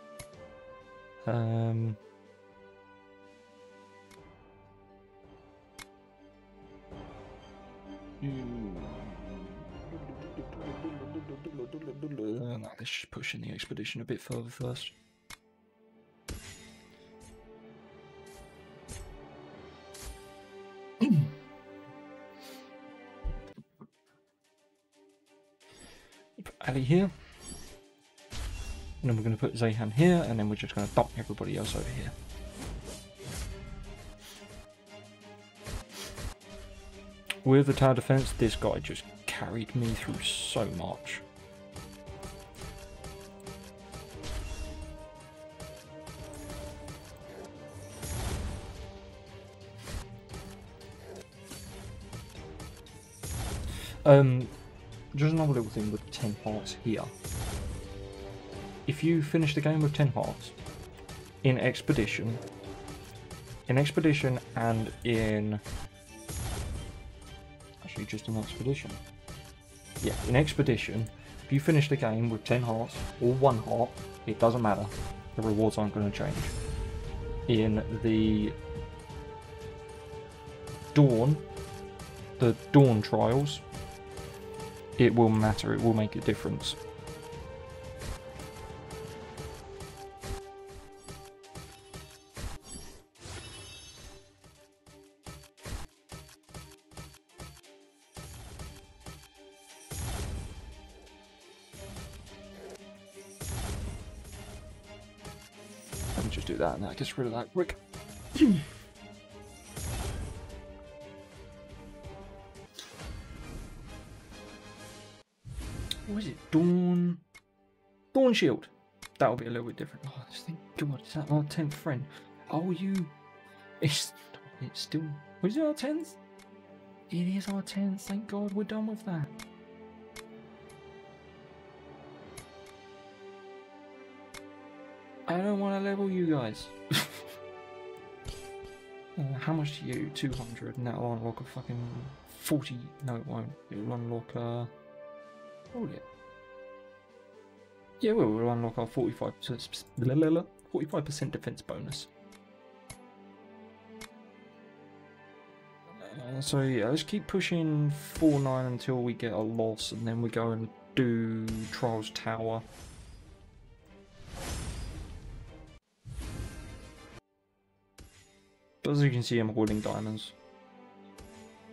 Um. Let's push in the expedition a bit further first. Ali here. And then we're going to put Zayan here, and then we're just going to dump everybody else over here. With the tower defense, this guy just carried me through so much. Um, just another little thing with 10 hearts here. If you finish the game with 10 hearts, in Expedition, in Expedition and in... Just an Expedition. Yeah, in Expedition, if you finish the game with 10 hearts, or 1 heart, it doesn't matter. The rewards aren't going to change. In the Dawn, the Dawn Trials, it will matter, it will make a difference. That gets rid of that quick. what is it? Dawn. Dawn Shield. That'll be a little bit different. Oh, I just think, God, is that our 10th friend? Oh, you. It's, it's still. Was it our 10th? It is our 10th. Thank God we're done with that. I don't want to level you guys. uh, how much to you? 200, and that'll unlock a fucking 40. No, it won't. It'll unlock a. Oh, yeah. Yeah, well, we'll unlock our 45%, 45% defense bonus. Uh, so yeah, let's keep pushing 4-9 until we get a loss, and then we go and do Trials Tower. But as you can see, I'm holding diamonds.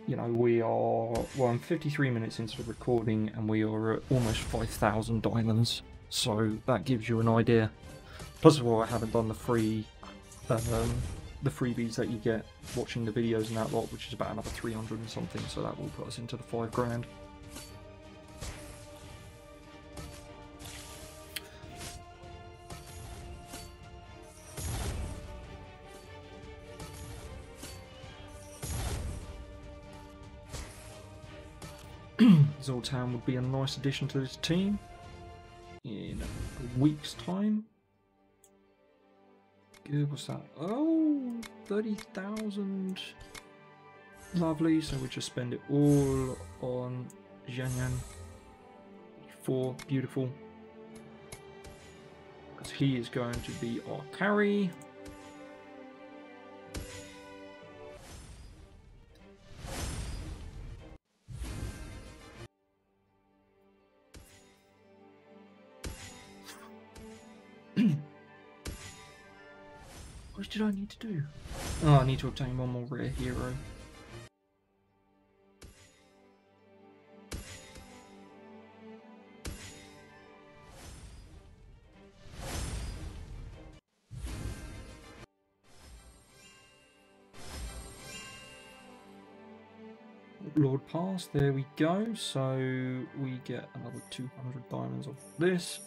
You know, we are, well, I'm 53 minutes into the recording, and we are at almost 5,000 diamonds. So that gives you an idea. Plus of all, I haven't done the free, um, the freebies that you get watching the videos and that lot, which is about another 300 and something. So that will put us into the five grand. Zoltan would be a nice addition to this team in a week's time. What's that? Oh, 30,000. Lovely, so we just spend it all on Zayan. Four, beautiful. Because he is going to be our carry. Did I need to do? Oh, I need to obtain one more rare hero. Lord Pass, there we go. So we get another 200 diamonds off this.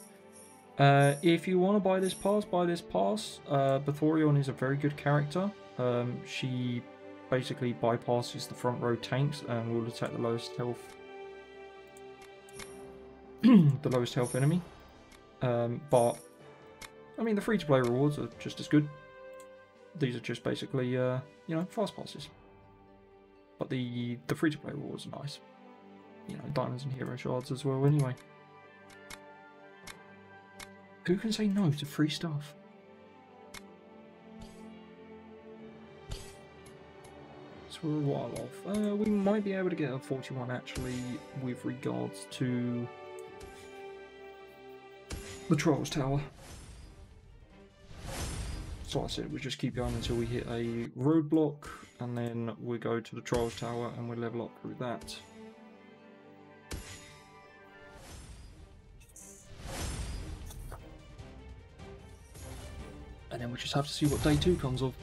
Uh, if you want to buy this pass, buy this pass. Uh, Bathorion is a very good character. Um, she basically bypasses the front row tanks and will attack the lowest health the lowest health enemy. Um, but I mean the free to play rewards are just as good. These are just basically uh, you know fast passes. But the the free to play rewards are nice. You know, diamonds and hero shards as well anyway. Who can say no to free stuff? So we're a while off. Uh, we might be able to get a 41 actually with regards to the Trials Tower. So that's it, we just keep going until we hit a roadblock and then we go to the Trials Tower and we level up through that. We just have to see what day two comes of.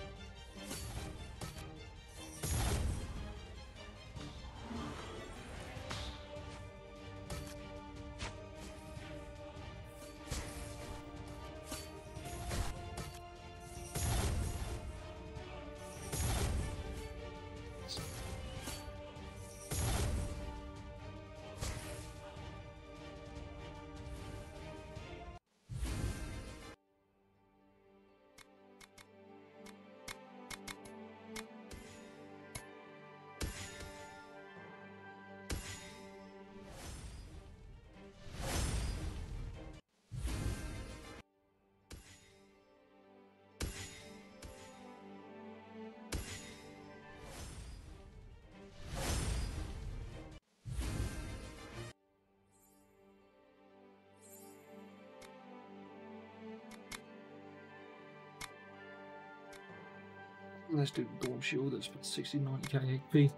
Let's do the Dawn Shield, that's for 60, 90k HP.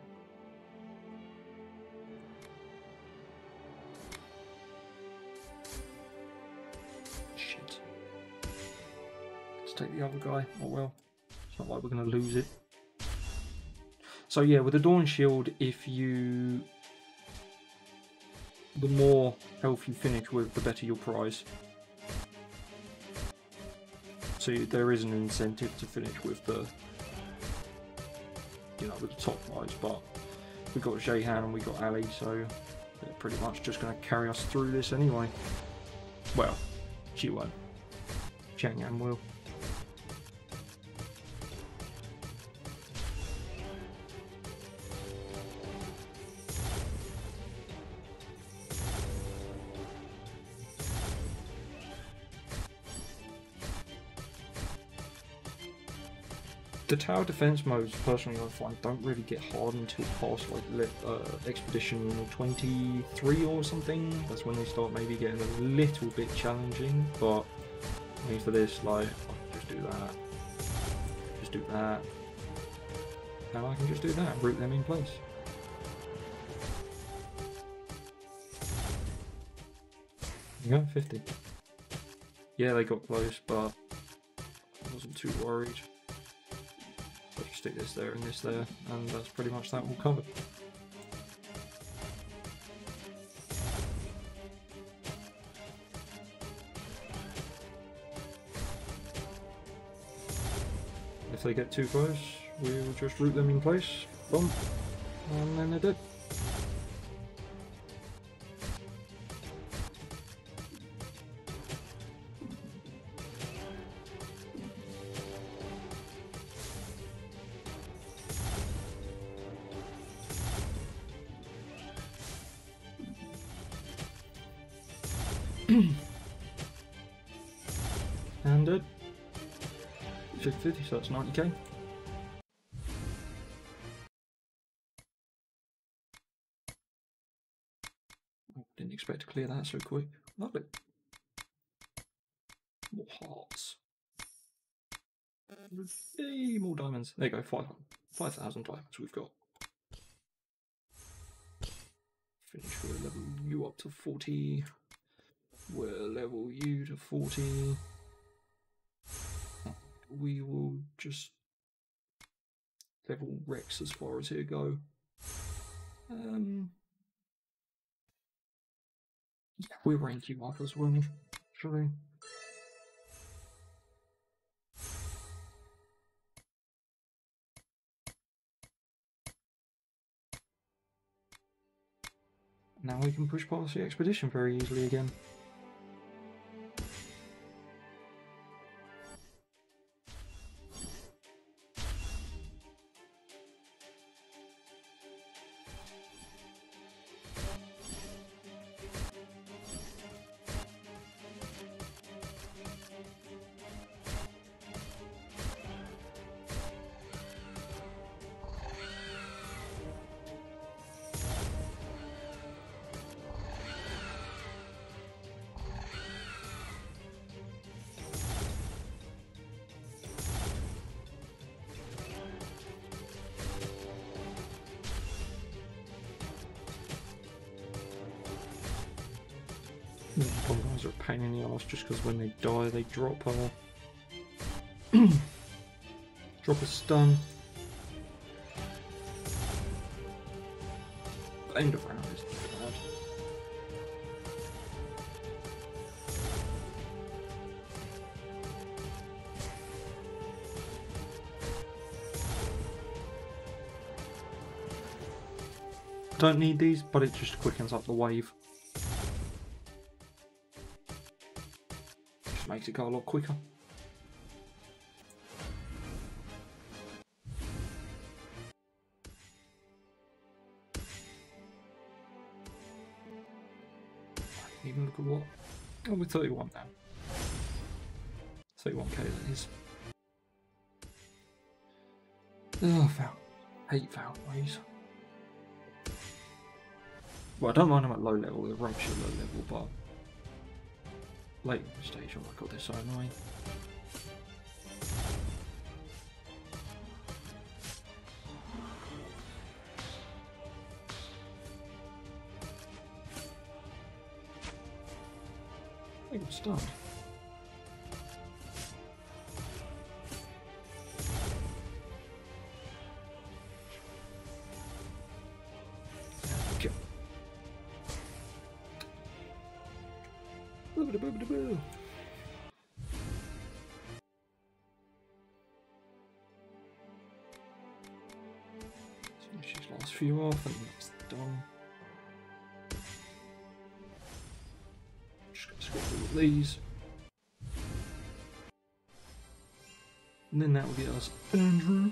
Shit. Let's take the other guy. Oh well. It's not like we're going to lose it. So yeah, with the Dawn Shield, if you... The more health you finish with, the better your prize. So there is an incentive to finish with the you know, with the top guys, but we've got Jehan and we've got Ali, so they're pretty much just going to carry us through this anyway. Well, she won't. Chang'an will. The tower defense modes, personally, I find don't really get hard until past like uh, expedition 23 or something. That's when they start maybe getting a little bit challenging. But I mean, for this, like, I just do that, just do that, and I can just do that, and root them in place. Go, 50. Yeah, they got close, but I wasn't too worried stick this there and this there, and that's pretty much that all covered. If they get too close, we'll just root them in place, boom, and then they're dead. and uh, 650, so that's 90k. Oh, didn't expect to clear that so quick. Lovely. More hearts. Yay, more diamonds. There you go, 5,000 5, diamonds we've got. Finish with level you up to 40. We'll level you to 40. We will just level Rex as far as here go. Um, yeah, we'll rank you up as well, shall we? Now we can push past the expedition very easily again. Drop a drop a stun. End of round is bad. Don't need these, but it just quickens up the wave. Makes it go a lot quicker. Even look at what? Oh, we're 31 now. 31k that is. Oh, foul. Hate foul ways. Well, I don't mind them at low level, they're rubbish at low level, but late stage, oh my god, they're so annoying. I think I'm. Few off and that's done. Just gonna skip all these. And then that will get us. Andrew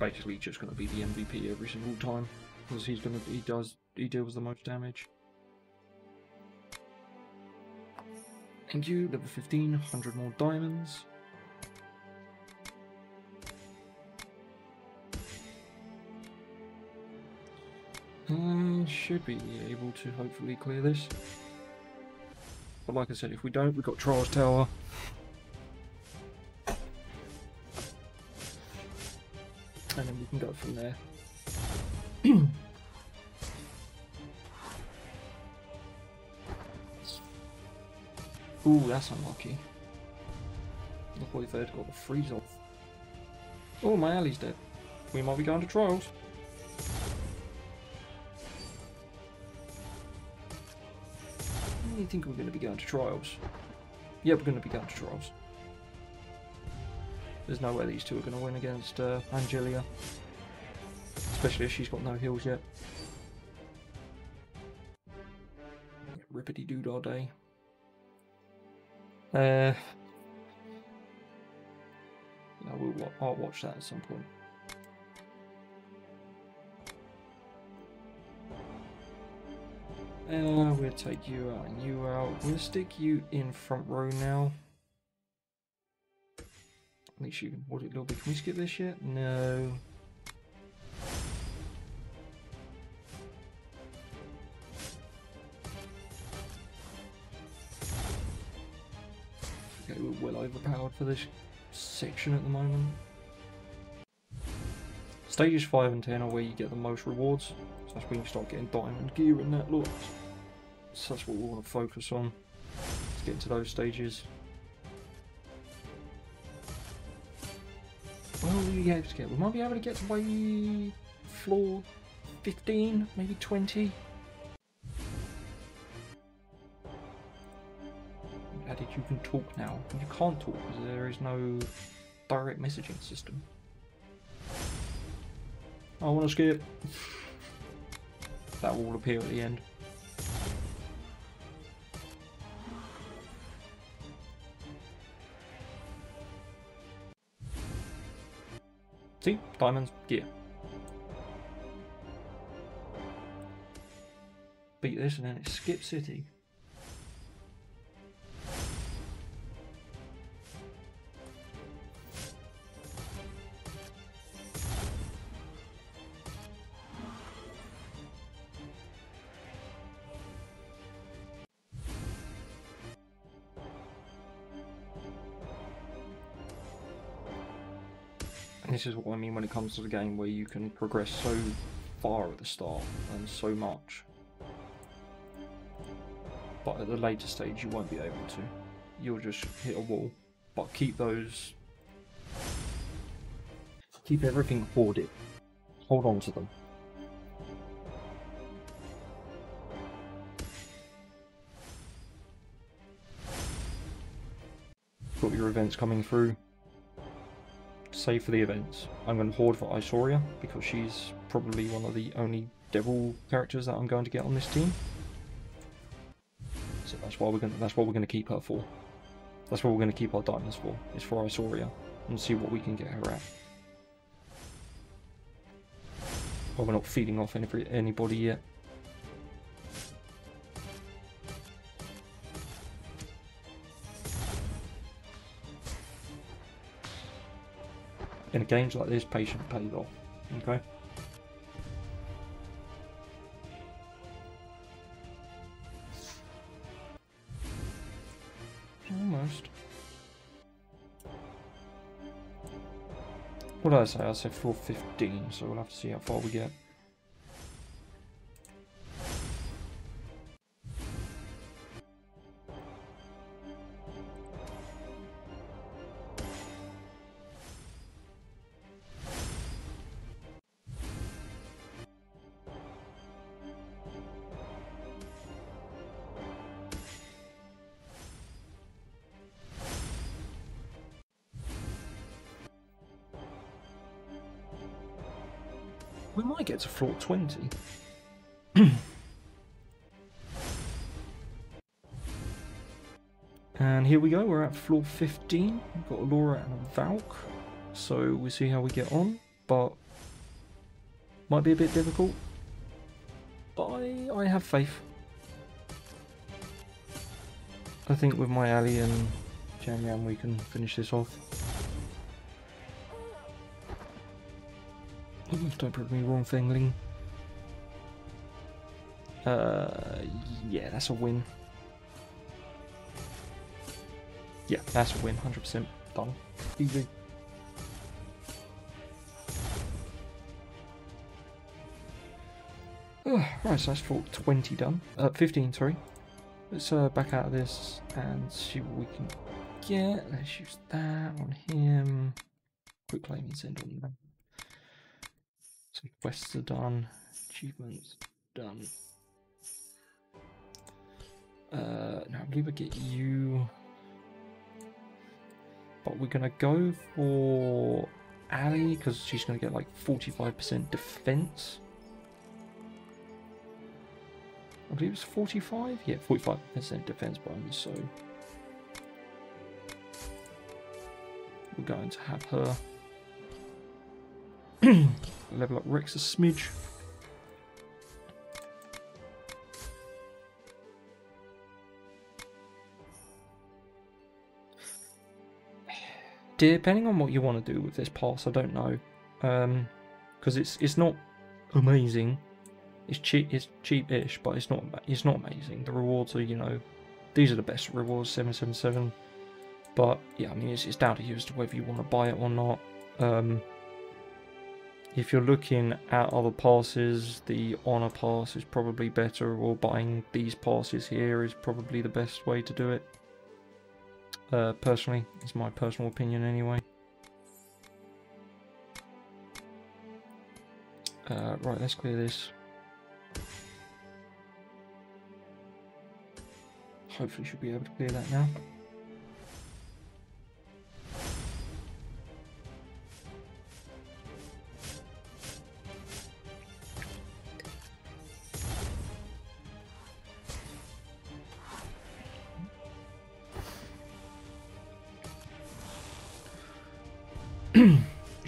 basically just going to be the MVP every single time because he's going to he does he deals the most damage. Thank you, level 15, 100 more diamonds. Uh, should be able to hopefully clear this. But like I said, if we don't, we've got Trials Tower. And then we can go from there. Ooh, that's unlucky. The Hoy Third got the freeze off. Oh, my alley's dead. We might be going to trials. When do you think we're going to be going to trials? Yeah, we're going to be going to trials. There's no way these two are going to win against uh, Angelia. Especially if she's got no heals yet. Rippity dood all day. Uh, I will. I'll watch that at some point. Uh, we'll take you out and you out. We'll stick you in front row now. At least you can hold it a little bit. Can we skip this yet? No. Okay, we're well overpowered for this section at the moment. Stages 5 and 10 are where you get the most rewards. So that's when you start getting diamond gear and that lot. So that's what we want to focus on. Let's get into those stages. Well, we be able to get? We might be able to get to way floor 15, maybe 20. Added you can talk now. You can't talk because there is no direct messaging system. I want to skip. That will appear at the end. See? Diamonds, gear. Beat this and then it's Skip City. This is what I mean when it comes to the game where you can progress so far at the start and so much. But at the later stage you won't be able to. You'll just hit a wall. But keep those... Keep everything hoarded. Hold on to them. Got your events coming through save for the events. I'm going to hoard for Isoria because she's probably one of the only devil characters that I'm going to get on this team. So that's why we're going. To, that's what we're going to keep her for. That's what we're going to keep our diamonds for. Is for Isoria and see what we can get her at. Well, we're not feeding off anybody yet. In games like this, patient pays off. Okay. Almost. What did I say? I said 415, so we'll have to see how far we get. To floor 20. and here we go, we're at floor 15. We've got Laura and a Valk. So we'll see how we get on. But might be a bit difficult. But I, I have faith. I think with my Ali and Zayan we can finish this off. Don't prove me wrong, Fengling. Uh, yeah, that's a win. Yeah, that's a win, 100% done. Easy. Right, so that's for 20 done. Uh, 15, sorry. Let's uh, back out of this and see what we can get. Let's use that on him. Quick claim and send on them. So quests are done, achievements done. Uh, now believe I get you, but we're gonna go for Ali because she's gonna get like 45% defense. I believe it's 45. Yeah, 45% defense bonus. So we're going to have her. level up Rex a smidge. Depending on what you want to do with this pass, I don't know, because um, it's it's not amazing. It's cheap, it's cheap-ish, but it's not it's not amazing. The rewards are, you know, these are the best rewards, seven seven seven. But yeah, I mean, it's, it's down to you as to whether you want to buy it or not. Um, if you're looking at other passes, the honor pass is probably better, or buying these passes here is probably the best way to do it. Uh, personally, it's my personal opinion anyway. Uh, right, let's clear this. Hopefully should be able to clear that now.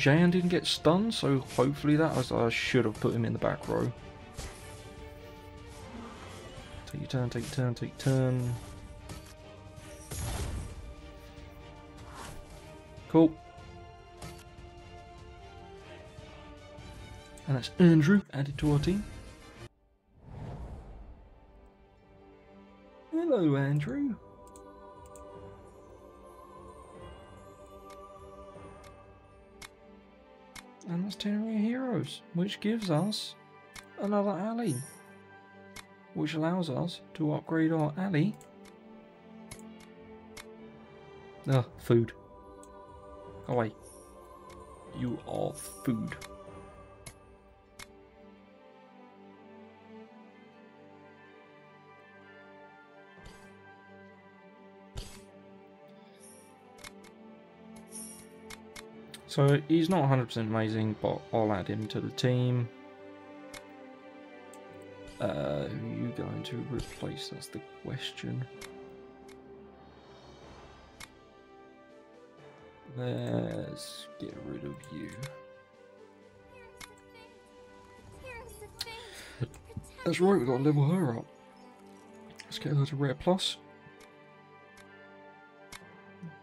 Zayan didn't get stunned, so hopefully that was I should have put him in the back row. Take your turn, take your turn, take your turn. Cool. And that's Andrew added to our team. Which gives us another alley. Which allows us to upgrade our alley. Ah, food. Go away. You are food. So he's not 100% amazing, but I'll add him to the team. Uh, who are you going to replace? That's the question. Let's get rid of you. That's right, we've got to level her up. Let's get her to rare plus.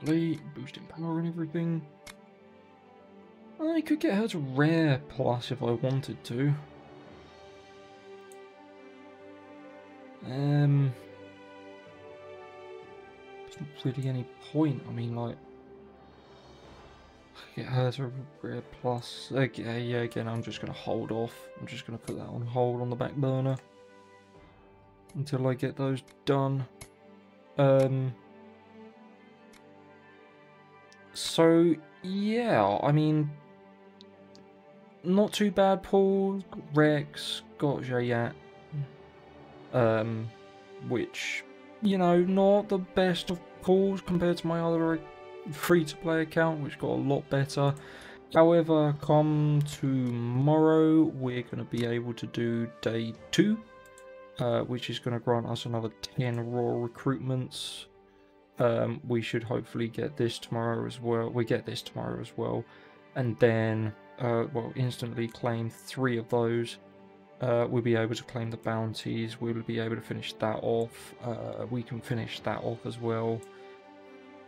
Late, boosting power and everything. I could get her to rare plus if I wanted to. Um, there's not really any point. I mean, like, get her to rare plus. Okay, yeah, again, I'm just gonna hold off. I'm just gonna put that on hold on the back burner until I get those done. Um. So yeah, I mean, not too bad. Paul, Rex, got Jayat, um, which you know, not the best of pulls compared to my other free-to-play account, which got a lot better. However, come tomorrow, we're going to be able to do day two, uh, which is going to grant us another 10 raw recruitments. Um, we should hopefully get this tomorrow as well. We get this tomorrow as well. And then, uh, well, instantly claim three of those. Uh, we'll be able to claim the bounties. We'll be able to finish that off. Uh, we can finish that off as well.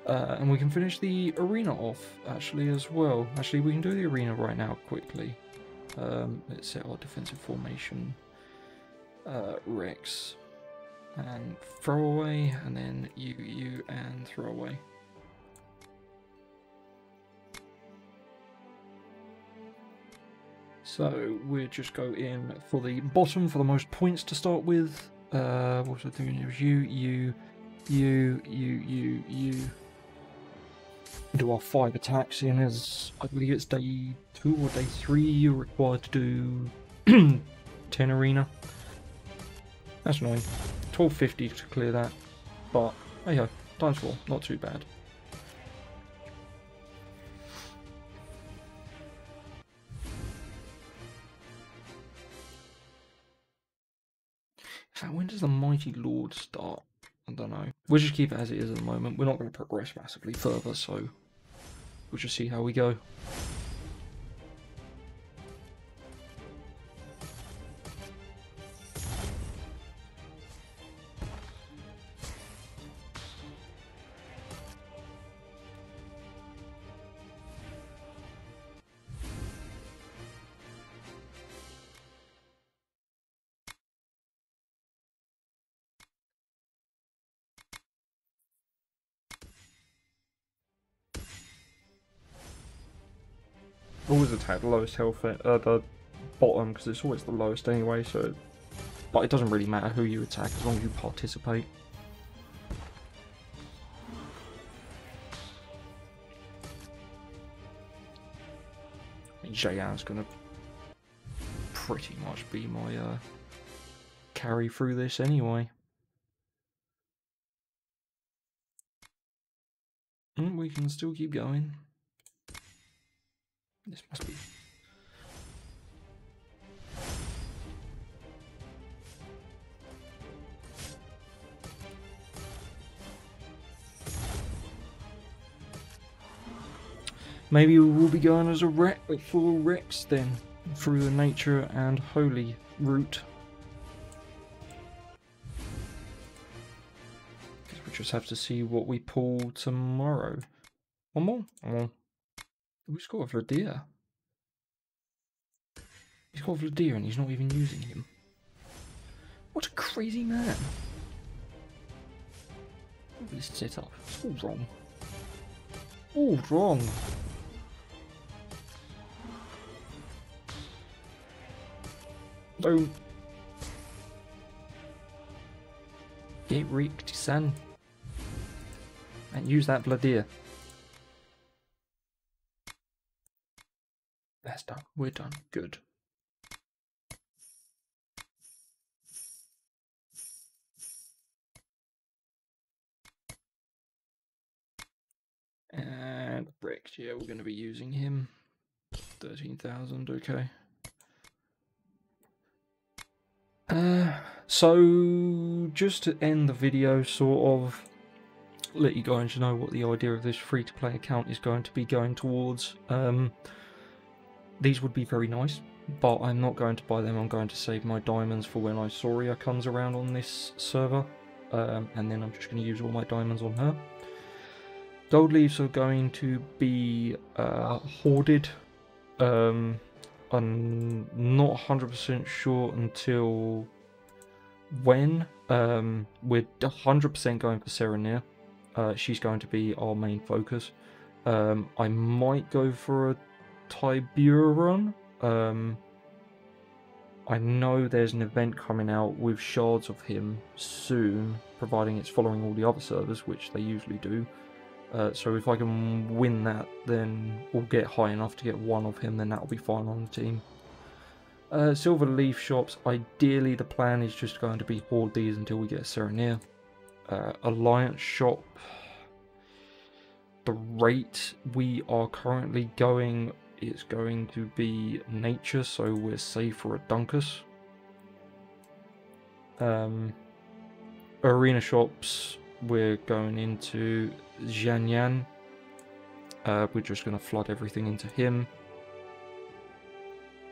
Uh, and we can finish the arena off actually as well. Actually, we can do the arena right now quickly. Um, let's set our defensive formation. Uh, Rex and throwaway, and then you, you, and throwaway. So we'll just go in for the bottom for the most points to start with. Uh, what was I doing? It was you, you, you, you, you, you. Do our five attacks in as I believe it's day two or day three. You're required to do ten arena. That's annoying. 1250 to clear that, but hey ho, times four, not too bad. Mighty Lord start? I don't know. We'll just keep it as it is at the moment. We're not going to progress massively further, so we'll just see how we go. The lowest health, at, uh, the bottom, because it's always the lowest anyway, so... But it doesn't really matter who you attack, as long as you participate. Zayan's gonna pretty much be my uh, carry through this anyway. Mm, we can still keep going. This must be. Maybe we will be going as a Rex, full Rex then, through the nature and holy route. Guess we just have to see what we pull tomorrow. One more? One more. We've got Vladir. He's got Vladir and he's not even using him. What a crazy man. This setup. It's all wrong. All wrong. Don't get wrecked, son. And use that Vladir. We're done. Good. And bricked, yeah, we're going to be using him. 13,000, okay. Uh, so, just to end the video, sort of let you guys know what the idea of this free-to-play account is going to be going towards. Um, these would be very nice, but I'm not going to buy them. I'm going to save my diamonds for when Ikoria comes around on this server, um, and then I'm just going to use all my diamonds on her. Gold leaves are going to be uh, hoarded. Um, I'm not 100% sure until when. Um, we're 100% going for Serenier. Uh, she's going to be our main focus. Um, I might go for a Tiburon. Um, I know there's an event coming out with shards of him soon, providing it's following all the other servers, which they usually do. Uh, so if I can win that, then we'll get high enough to get one of him, then that'll be fine on the team. Uh, Silver Leaf Shops, ideally the plan is just going to be hoard these until we get Serenier. Uh, Alliance Shop, the rate we are currently going is going to be Nature, so we're safe for a Dunkus. Um, arena Shops, we're going into Zayan. Uh, we're just going to flood everything into him.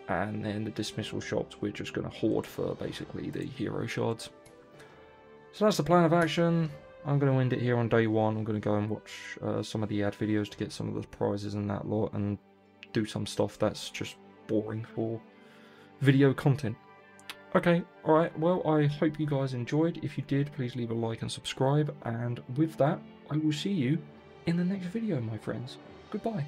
And then the dismissal shops, we're just going to hoard for basically the hero shards. So that's the plan of action. I'm going to end it here on day one. I'm going to go and watch uh, some of the ad videos to get some of the prizes and that lot and do some stuff that's just boring for video content. Okay, alright, well, I hope you guys enjoyed. If you did, please leave a like and subscribe. And with that, I will see you in the next video, my friends. Goodbye.